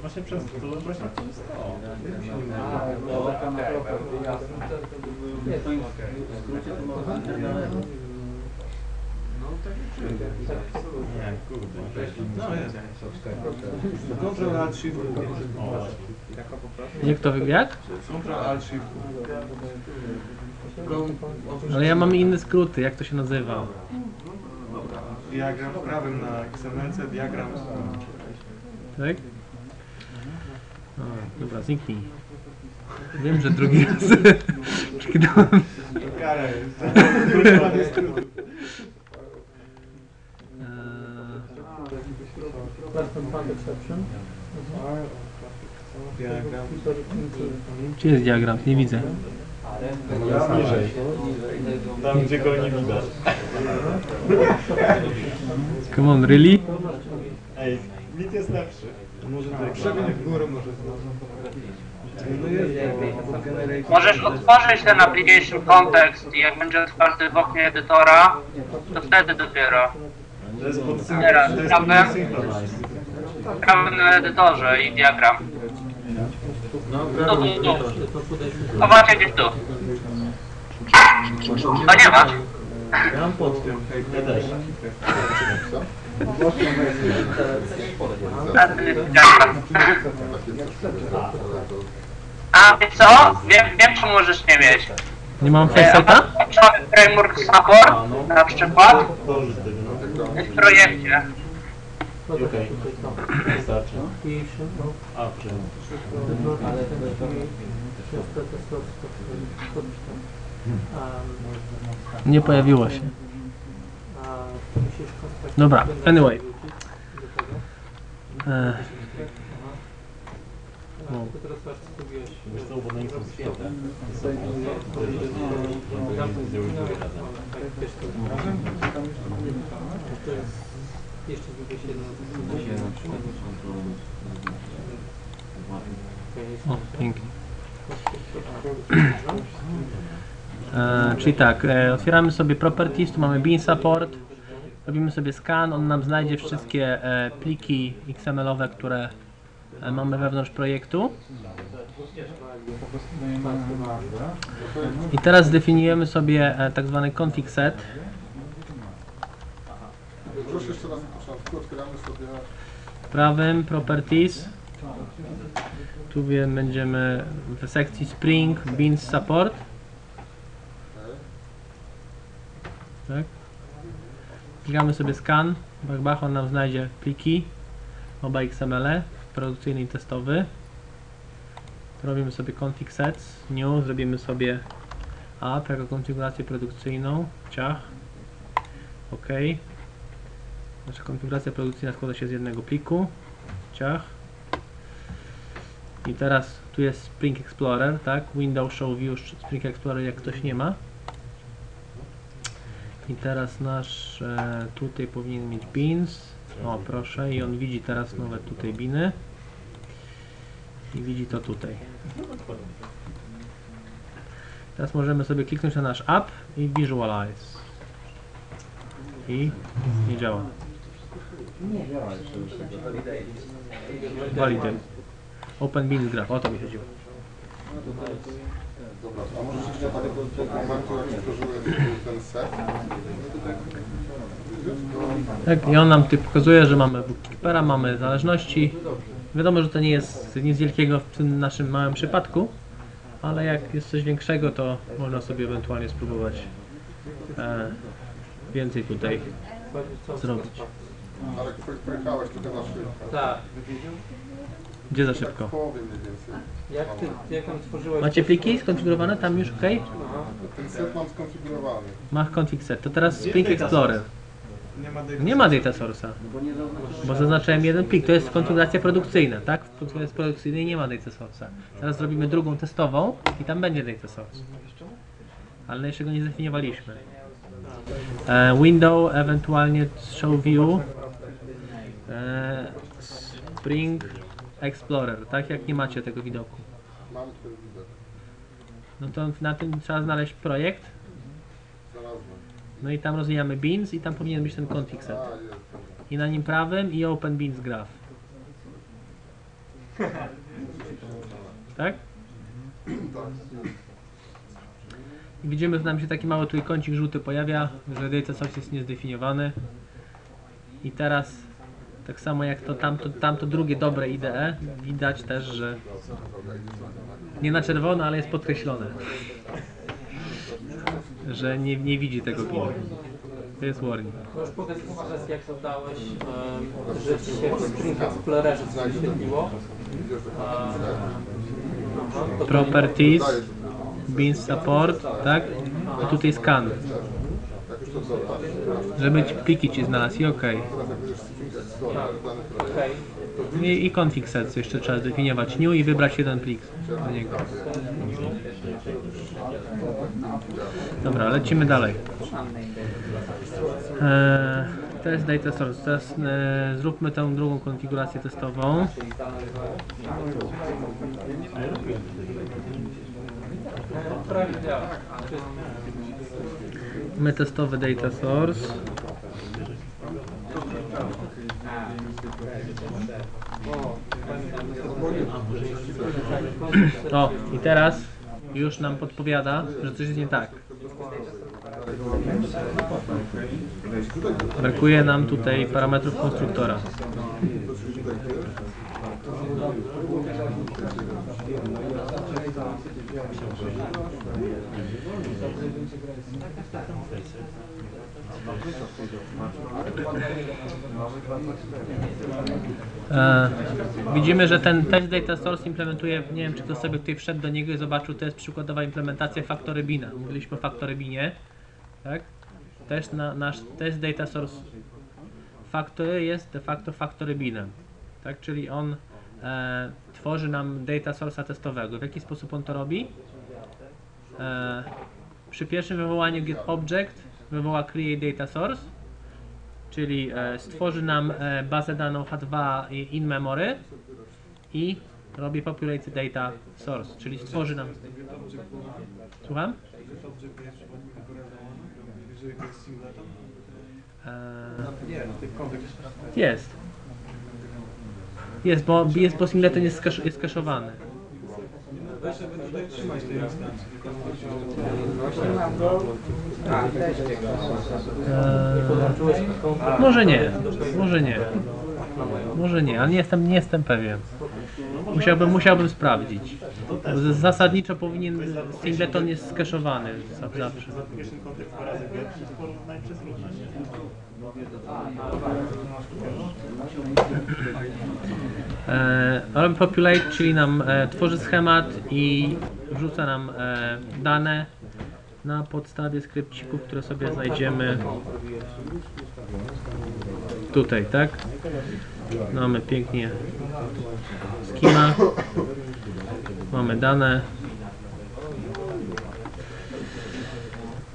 Właśnie przez to to. Nie, to jest Nie, kurde. No jest. Ctrl Alt Shift W. Jak to wy- jak? Ctrl Alt Shift W. Ale ja mam inne skróty, jak to się nazywa? Diagram prawym na XML, diagram Tak? O, dobra, zniknij. Wiem, że drugi raz. Kara Gdzie jest diagram? Nie widzę. Niżej. Tam, gdzie go nie widać. Come on, really? Ej, mit jest lepszy. Może tak. Przebieg w górę może. Możesz otworzyć ten application context i jak będzie otwarty w oknie edytora, to wtedy dopiero. To jest pod Teraz, to jest prawda? edytorze i diagram. No, Tu, tu, tu. to podejdźmy. O, macie gdzieś tu. O, nie ma. Ja mam pod tym. Ja też. A. A, wiesz co? Wiem, wiem, co możesz nie mieć. Nie mam? Apache Framework Support, na przykład, no. W projekcie. Okej. Wystarczy. Creation, no. A, przejmę. Ale to jest to jest to to Nie pojawiło się. Dobra, anyway. do tego. A, No. Wiesz co, bo na nich są święte. Wiesz, o, pięknie. E, czyli tak, e, otwieramy sobie properties, tu mamy bin support, robimy sobie scan, on nam znajdzie wszystkie e, pliki XML-owe, które e, mamy wewnątrz projektu. I teraz zdefiniujemy sobie e, tak zwany config set. Proszę jeszcze raz na początku, otwieramy sobie prawym properties. Tu będziemy w sekcji Spring Beans Support. Tak. Klikamy sobie scan. Bach, on nam znajdzie pliki. Oba XML, produkcyjny i testowy. Robimy sobie config sets, new, zrobimy sobie app jako konfigurację produkcyjną, ciach. OK. Nasza konfiguracja produkcyjna składa się z jednego pliku. Ciach. I teraz tu jest Spring Explorer, tak? Window Show View Spring Explorer jak ktoś nie ma. I teraz nasz e, tutaj powinien mieć beans. O proszę i on widzi teraz nowe tutaj biny. I widzi to tutaj. Teraz możemy sobie kliknąć na nasz app i visualize. I nie działa. Validate. Open Beans Graph, o to mi chodziło. Dobra, a możesz jeszcze tak do momentu, jak stworzyłeś ten set? Tak, i on nam tutaj pokazuje, że mamy bookkeepera, mamy zależności. Wiadomo, że to nie jest nic wielkiego w tym naszym małym przypadku, ale jak jest coś większego, to można sobie ewentualnie spróbować e, więcej tutaj zrobić. Ale pojechałeś trochę za szybko. Tak. Gdzie za Tak w szybko? połowie mniej więcej. Jak ty, jak tam stworzyłeś... Macie pliki skonfigurowane tam już, ok? Aha. Ten set mam skonfigurowany. Mach config set. To teraz Spring Explorer. Nie ma data. Nie ma data source'a, bo zaznaczyłem jeden plik. To jest konfiguracja produkcyjna, tak? W konfiguracji produkcyjnej nie ma data source'a. Teraz zrobimy drugą testową i tam będzie data source. Ale jeszcze go nie zdefiniowaliśmy. E, window, ewentualnie show view. E, Spring Explorer, tak? Jak nie macie tego widoku. Mam ten widok. No to na tym trzeba znaleźć projekt. Znalazłem. No i tam rozwijamy beans i tam powinien być ten config set. A, jest. dobra. I na nim prawym i open beans graph. Tak? I widzimy, że nam się taki mały trójkącik żółty pojawia, że data source jest niezdefiniowany. I teraz, tak samo jak to tamto, tamto drugie dobre IDE, widać też, że nie na czerwono, ale jest podkreślone. Że nie, nie widzi tego pinu. To jest warning. Możesz pokazać przez jak to dałeś, że ci się w String Explorerze wyświetliło. To Properties, bin support, tak? I tutaj scan. Żeby ci pliki ci znalazł i I, i config sets jeszcze trzeba zdefiniować new i wybrać jeden plik do niego. Dobra, lecimy dalej. Eee, to jest data source. Teraz e, zróbmy tę drugą konfigurację testową. My testowy data source. O, i teraz już nam podpowiada, że coś jest nie tak. Brakuje nam tutaj parametrów konstruktora. E, widzimy, że ten test data source implementuje, nie wiem czy ktoś sobie tutaj wszedł do niego i zobaczył, to jest przykładowa implementacja faktory bina. Mówiliśmy o faktory binie, tak? Też na, nasz test data source factory jest de facto factory binem, tak? Czyli on e, tworzy nam data source'a testowego. W jaki sposób on to robi? E, przy pierwszym wywołaniu getObject wywoła create data source, czyli e, stworzy nam e, bazę daną H2 i- in memory i robi populate data source, czyli stworzy nam. Słucham? E, jest. Jest, bo jest, bo singleton jest, skasz, jest skaszowany. Weź sobie tutaj trzymać tej instancji. E, może nie, może nie. Może nie, ale nie jestem, nie jestem pewien. Musiałbym, musiałbym sprawdzić. Zasadniczo powinien singleton jest skaszowany za- zawsze. E, Run populate, czyli nam e, tworzy schemat i wrzuca nam e, dane na podstawie skrypcików, które sobie znajdziemy tutaj, tak? Mamy pięknie schema, mamy dane.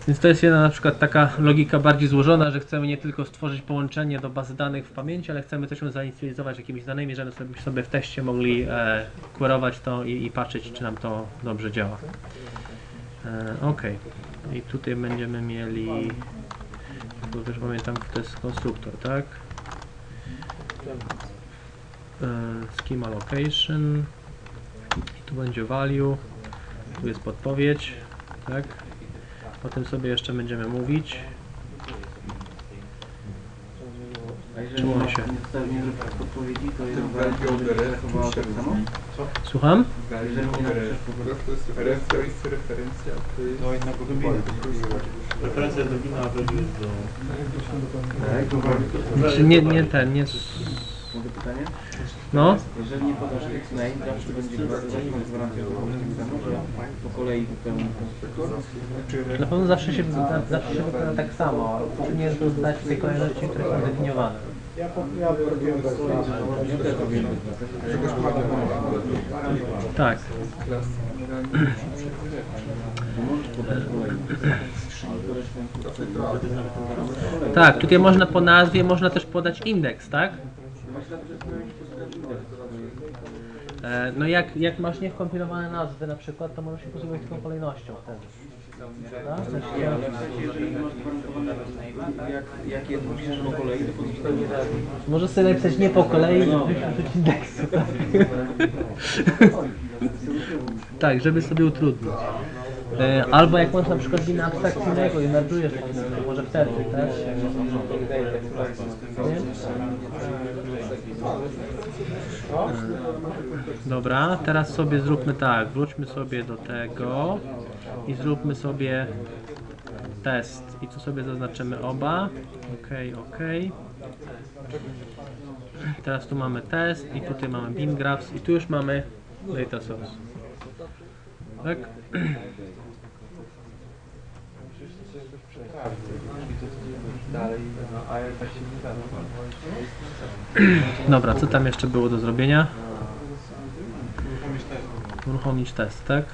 Więc to jest jedna na przykład taka logika bardziej złożona, że chcemy nie tylko stworzyć połączenie do bazy danych w pamięci, ale chcemy też ją zainicjalizować jakimiś danymi, żeby sobie, sobie w teście mogli e, querować to i, i patrzeć, czy nam to dobrze działa. E, ok. I tutaj będziemy mieli, bo też pamiętam, to jest konstruktor, tak? E, schema location. I tu będzie value. Tu jest podpowiedź, tak? O tym sobie jeszcze będziemy mówić. Czemu on się? Słucham? Referencja, jest referencja. To innego do bina. Referencja do do... Nie, nie ten, nie... Mogę pytanie? No, Jeżeli nie podasz X-name, zawsze będzie gwarancja, że po kolei wypełni konstruktor. na pewno zawsze się, za- zawsze się wygląda tak samo. Powinien to znać w tej kolejności, które są zdefiniowane. Ja robiłem bez. Tak. Tak, tutaj można po nazwie, można też podać indeks, tak? E, no jak, jak masz niewkompilowane nazwy na przykład, to możesz się posługiwać tą kolejnością wtedy. Prawda? W sensie- Nie, ale w sensie, jeżeli masz gwarantowane jak, jak je piszesz po kolei, to pozostaje tak. Możesz sobie napisać nie po kolei i wrzucić indeksu. Tak? Tak, żeby sobie utrudnić. E, albo jak masz na przykład bina abstrakcyjnego i merdujesz to może wtedy, tak? Nie? Dobra, teraz sobie zróbmy tak, wróćmy sobie do tego i zróbmy sobie test i tu sobie zaznaczymy oba. Ok, ok. Teraz tu mamy test i tutaj mamy bin graphs i tu już mamy data source. Tak? Dalej, no, a ja tak się nie da. Dobra, co tam jeszcze było do zrobienia? Uruchomić test, tak?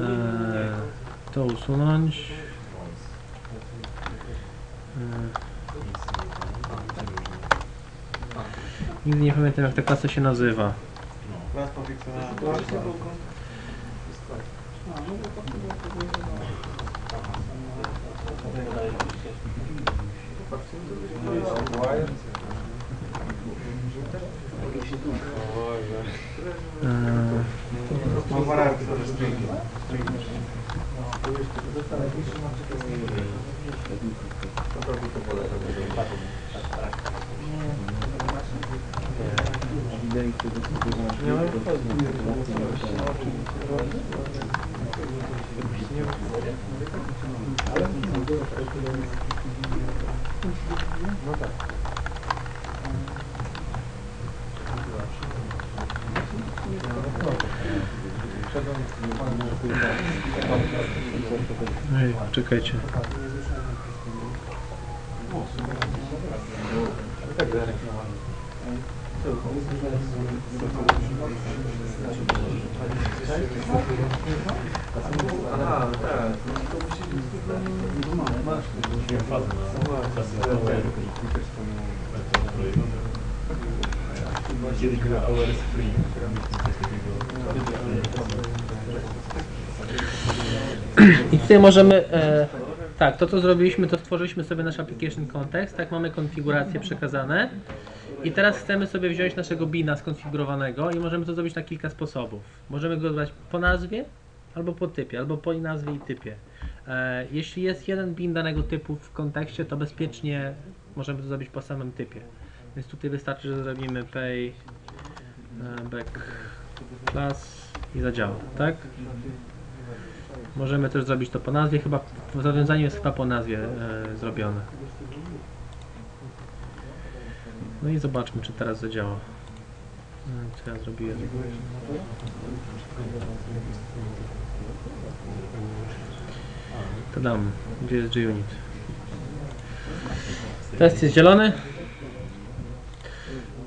Eee, to usunąć. Eee. Nigdy nie pamiętam jak ta klasa się nazywa. Raz pofiksowałem. Eee, Do stringi. Ej, czekajcie. Tutaj możemy, e, tak, to co zrobiliśmy, to stworzyliśmy sobie nasz application context, tak, mamy konfiguracje przekazane i teraz chcemy sobie wziąć naszego bina skonfigurowanego i możemy to zrobić na kilka sposobów. Możemy go dodać po nazwie, albo po typie, albo po nazwie i typie. E, jeśli jest jeden bin danego typu w kontekście, to bezpiecznie możemy to zrobić po samym typie. Więc tutaj wystarczy, że zrobimy pay e, back class i zadziała, tak? Możemy też zrobić to po nazwie, chyba w zawiązaniu jest chyba po nazwie e, zrobione. No i zobaczmy, czy teraz zadziała. Mm, Co ja zrobiłem? To dam. Gdzie jest JUnit? Test jest zielony.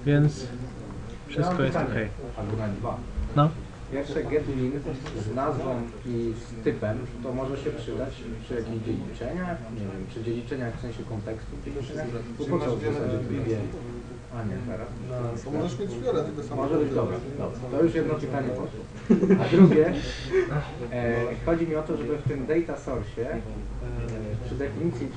Więc wszystko jest ok. Argument 2. No. Pierwsze getLink z nazwą i z typem to może się przydać przy jakichś dziedziczeniach, nie wiem, przy dziedziczeniach w sensie kontekstu bo po co w zasadzie? A nie, teraz. To możesz mieć wiele tego samego. Może być dobre. Dobra, to już jedno pytanie poszło. A drugie, e, chodzi mi o to, żeby w tym data source e, przy definicji,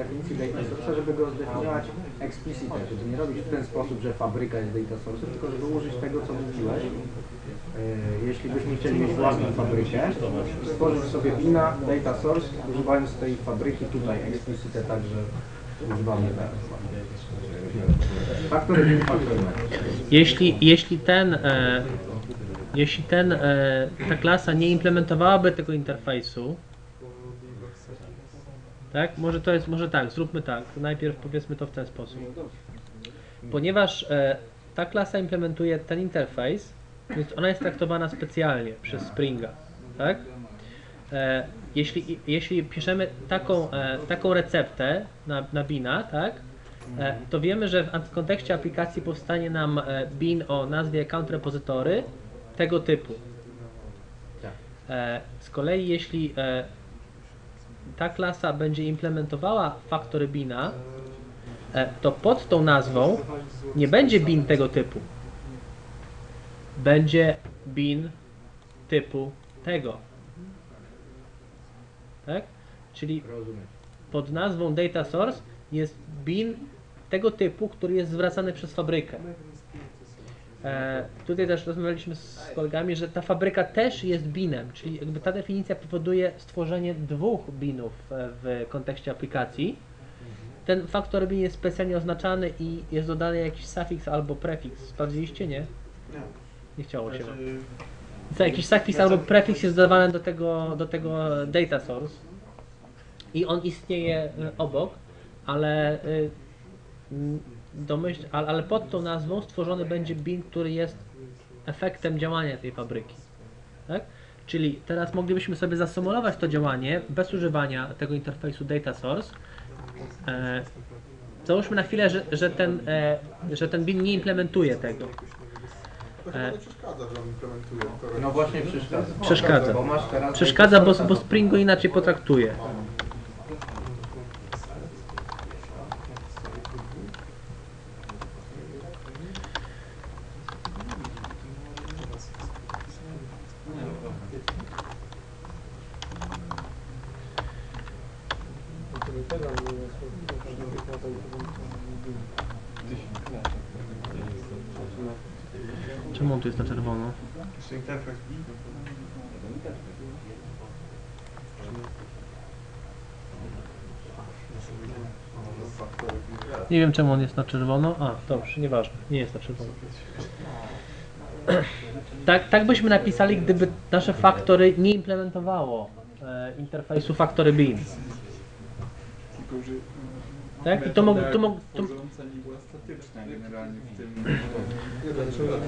definicji data source, żeby go zdefiniować explicite, żeby nie robić w ten sposób, że fabryka jest data source, tylko żeby użyć tego, co mówiłeś. E, jeśli byśmy chcieli mieć własną fabrykę, stworzyć sobie bina data source, używając tej fabryki tutaj explicite, także używamy teraz. Factory match. Jeśli, jeśli ten, e, jeśli ten, e, ta klasa nie implementowałaby tego interfejsu, tak, może to jest, może tak, zróbmy tak, najpierw powiedzmy to w ten sposób. Ponieważ e, ta klasa implementuje ten interfejs, więc ona jest traktowana specjalnie przez Springa, tak? E, jeśli, jeśli piszemy taką, e, taką receptę na, na bina, tak? E, to wiemy, że w kontekście aplikacji powstanie nam e, bin o nazwie account repository tego typu. Tak. E, z kolei jeśli ta klasa będzie implementowała factory bina, e, to pod tą nazwą nie będzie bin tego typu. Będzie bin typu tego. Tak? Czyli pod nazwą data source jest bin tego typu, który jest zwracany przez fabrykę. E, tutaj też rozmawialiśmy z kolegami, że ta fabryka też jest binem, czyli jakby ta definicja powoduje stworzenie dwóch binów e, w kontekście aplikacji. Ten faktor bin jest specjalnie oznaczany i jest dodany jakiś sufiks albo prefiks. Sprawdziliście, nie? Nie chciało się. Znaczy, Co, jakiś sufiks albo prefiks jest dodawany do tego, do tego data source i on istnieje y, obok, ale y, domyśl, ale, ale pod tą nazwą stworzony będzie bin, który jest efektem działania tej fabryki. Tak? Czyli teraz moglibyśmy sobie zasymulować to działanie bez używania tego interfejsu data source. E, załóżmy na chwilę, że, że, ten, e, że ten bin nie implementuje tego. To No właśnie przeszkadza. Przeszkadza. Przeszkadza, bo, bo Spring go inaczej potraktuje. Czemu on tu jest na czerwono? Jeszcze interfejs. Nie wiem czemu on jest na czerwono. A, dobrze, nieważne. Nie jest na czerwono. Tak, tak byśmy napisali, gdyby nasze faktory nie implementowało e, interfejsu factory bin. Tak? I to mógł, to mógł, to,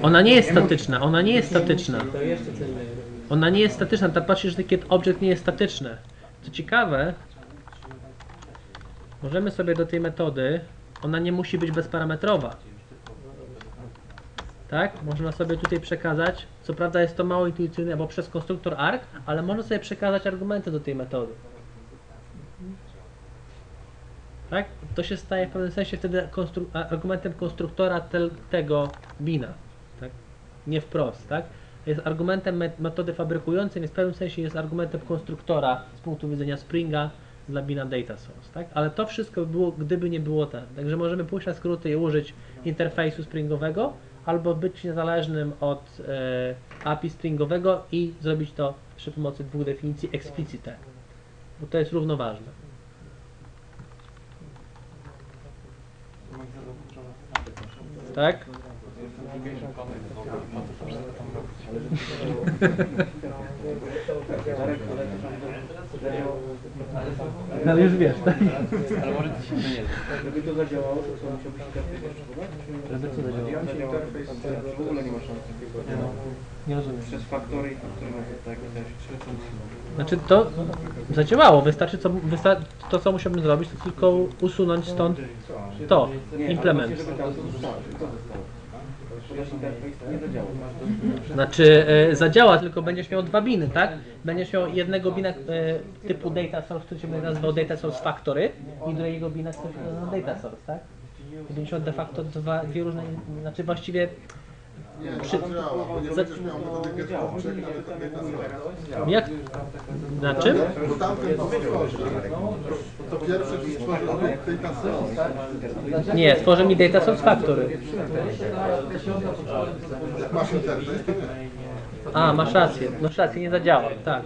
ona nie jest statyczna, ona nie jest statyczna. Ona nie jest statyczna, ta patrzysz, że kiedy object nie jest statyczny. Co ciekawe, możemy sobie do tej metody, ona nie musi być bezparametrowa. Tak? Można sobie tutaj przekazać, co prawda jest to mało intuicyjne, bo przez konstruktor arg, ale można sobie przekazać argumenty do tej metody. Tak? To się staje w pewnym sensie wtedy konstru argumentem konstruktora tego bina. Tak? Nie wprost, tak? Jest argumentem met- metody fabrykującej, więc w pewnym sensie jest argumentem konstruktora z punktu widzenia Springa dla bina data source, tak? Ale to wszystko by było, gdyby nie było ten. Także możemy pójść na skróty i użyć interfejsu springowego, albo być niezależnym od e, API stringowego i zrobić to przy pomocy dwóch definicji explicite, bo to jest równoważne. Tak? No ale już wiesz, tak? Ale może się nie Żeby to zadziałało, to co musiał być interfejs potrzebować? Żeby co zadziałało? Ja myślę, interfejs w ogóle nie ma szans takiego. Nie rozumiem. Przez faktory i faktory tak też. Znaczy to zadziałało, wystarczy co, wysta to co musiałbym zrobić, to tylko usunąć stąd to, implement. Nie zadziałał. Znaczy e, zadziała, tylko będziesz miał dwa biny, tak? Będziesz miał jednego bina e, typu data source, który się będzie nazywał data source factory i drugiego bina, który się nazywa data source, tak? I będziesz miał de facto dwa, dwie różne, znaczy właściwie Nie, Przy- to działa, bo nie za- będziesz miał ale to jak, na czym? Bo tamten to stworzy. To pierwsze ci stworzy data source. Nie, tworzy mi data source factory. Masz nie. A, masz rację, masz rację, nie zadziała, tak.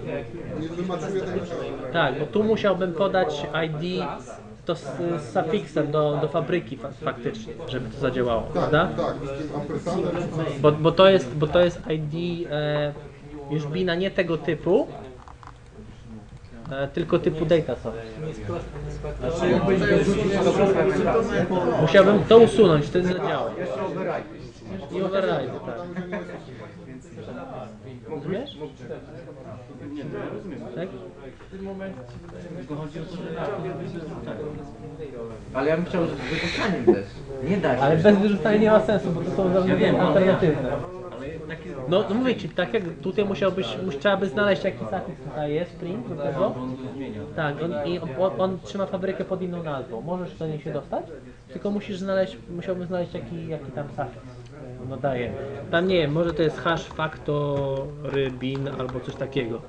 Nie wymaczuje tego. Tak, bo tu musiałbym podać ID to z, z sufiksem do, do fabryki fa faktycznie, żeby to zadziałało, Tak, prawda? tak, z tym. Bo, bo, to, jest, bo to jest ID e, już bina nie tego typu, e, tylko typu data source. Musiałbym to usunąć, wtedy zadziała. I override, tak. Rozumiesz? Tak? Ale ja bym chciał z wyrzucaniem też. Nie da się. Ale bez wyrzucania nie ma sensu, bo to są zarządzenia alternatywne. No, no mówię ci, tak jak tutaj musiałbyś, mus, trzeba by znaleźć jaki sufiks tutaj jest, Spring do tego. Tak, on, i on, on trzyma fabrykę pod inną nazwą. Możesz do niej się dostać, tylko musisz znaleźć, musiałbym znaleźć jaki, jaki tam sufiks no daje. Tam nie wiem, może to jest hash factory bin albo coś takiego.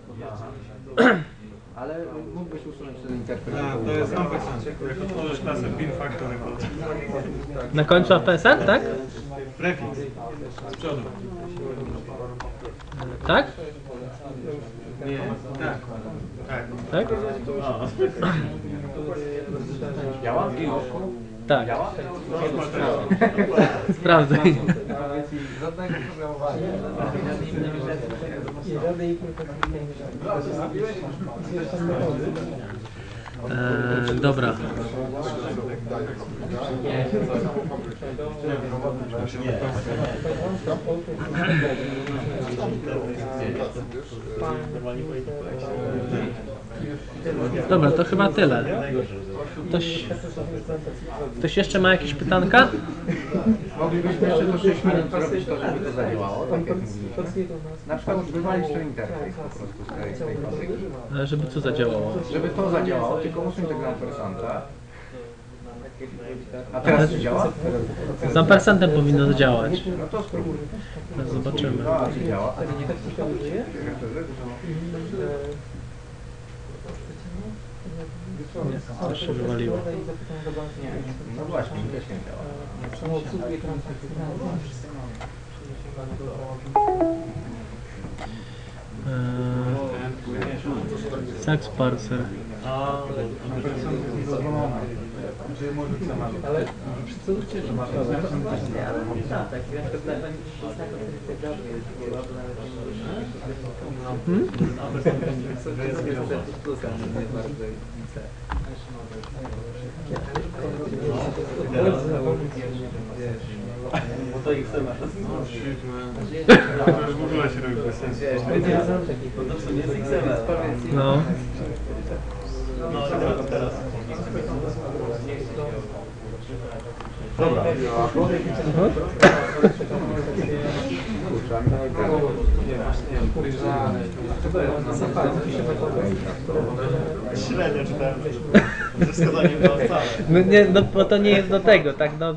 ale mógłbyś usunąć ten interpret. A, to jest ampersand. Jak otworzysz klasę pin factor, Na końcu APSN, tak? prefiks z przodu. Tak? Nie, tak. Tak. Tak? Działa? Tak. Działa? Sprawdzaj. Żadnego programowania. Eee, dobra. Dobra, to chyba tyle. Ktoś, ktoś jeszcze ma jakieś pytanka? Moglibyśmy jeszcze to 6 minut zrobić to, żeby to zadziałało, tak jak mówiliśmy. Na przykład wywalić ten interfejs po prostu z tej, z tej fabryki. E, Żeby co zadziałało? Żeby to zadziałało, tylko usuń tego ampersanta. A teraz czy działa? Z ampersantem powinno zadziałać. No to spróbuj. Zobaczymy. A, czy działa? Nie, coś się wywaliło. No właśnie, też nie działa. Eee, Sax parser. Hmm? To już w ogóle się robi bez sensu. No. Średnio czytałem ze wskazaniem na wcale. No, nie, no bo to nie jest do tego, tak no.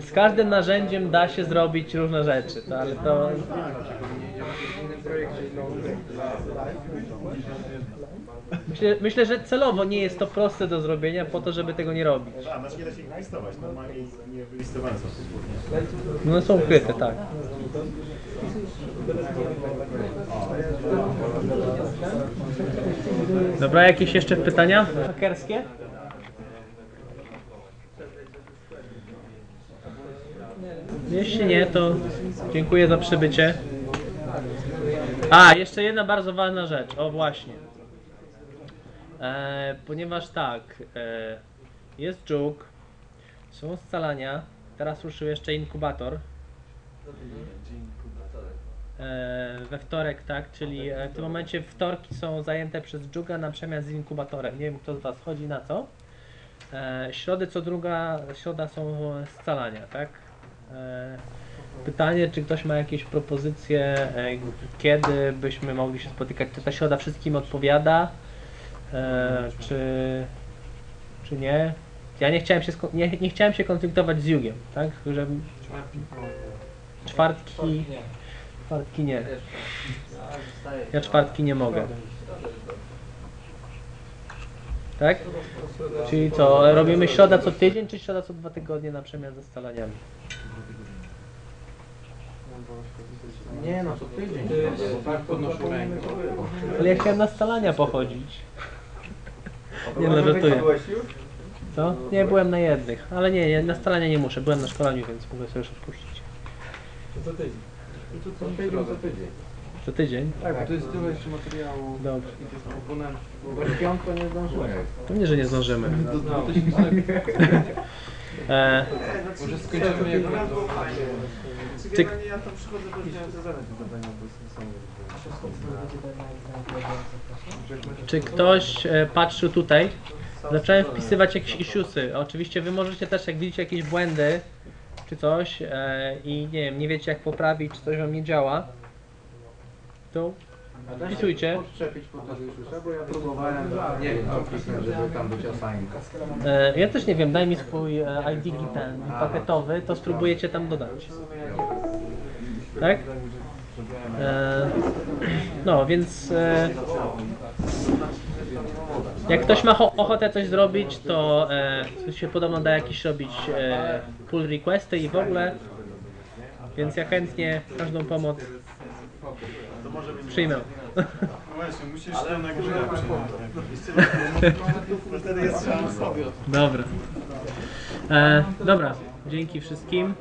Z każdym narzędziem da się zrobić różne rzeczy, to, ale to... Myślę, myślę, że celowo nie jest to proste do zrobienia po to, żeby tego nie robić. A, znaczy nie da się ich normalnie nie wylistowane są. No one są ukryte, tak. Dobra, jakieś jeszcze pytania hakerskie? Jeśli nie, to dziękuję za przybycie. A, jeszcze jedna bardzo ważna rzecz. O, właśnie. E, ponieważ tak, e, jest dżuk, są scalania, teraz ruszył jeszcze inkubator. E, we wtorek, tak, czyli e, w tym momencie wtorki są zajęte przez dżuga na przemian z inkubatorem. Nie wiem, kto z Was chodzi na co. E, środy co druga, środa są scalania, tak. E, pytanie, czy ktoś ma jakieś propozycje, e, kiedy byśmy mogli się spotykać, czy ta środa wszystkim odpowiada, e, czy, czy nie. Ja nie chciałem się, nie, nie chciałem się konfliktować z Jugiem, tak, że czwartki, czwartki nie. Ja czwartki nie mogę. Tak? Czyli co, robimy środa co tydzień, czy środa co dwa tygodnie na przemian ze scalaniami? Nie no, to tydzień. Bo tak rękę. Ale ja chciałem na scalania pochodzić. Nie no, żartuję. Co? Nie, byłem na jednych, ale nie, nie, na scalania nie muszę, byłem na szkoleniu, więc mogę sobie już odpuścić. Co tydzień, co tydzień. Co tydzień? Tak, bo to jest tyle jeszcze materiału Dobrze. i tych komponentów. Bo w piątku nie zdążyłem. Pewnie, że nie zdążymy. No, to się tak. E, Może skończymy jak będą. Ty- Generalnie ja tam przychodzę do wziąłem te zadania do zadania, bo są czy ktoś e, patrzył tutaj? Zacząłem wpisywać jakieś issuesy. Oczywiście wy możecie też, jak widzicie jakieś błędy czy coś e, i nie wiem, nie wiecie jak poprawić, czy coś wam nie działa, to wpisujcie. Nie wiem, co żeby tam być. E, ja też nie wiem, daj mi swój e, ID ten pakietowy, to spróbujecie tam dodać. Tak? E, no, więc e, Jak ktoś ma cho- ochotę coś zrobić, to e, się podobno da jakieś robić e, pull requesty i w ogóle. Więc ja chętnie każdą pomoc przyjmę. No właśnie, musisz to nagrywać. Bo wtedy jest szansa. Dobra. E, dobra, dzięki wszystkim.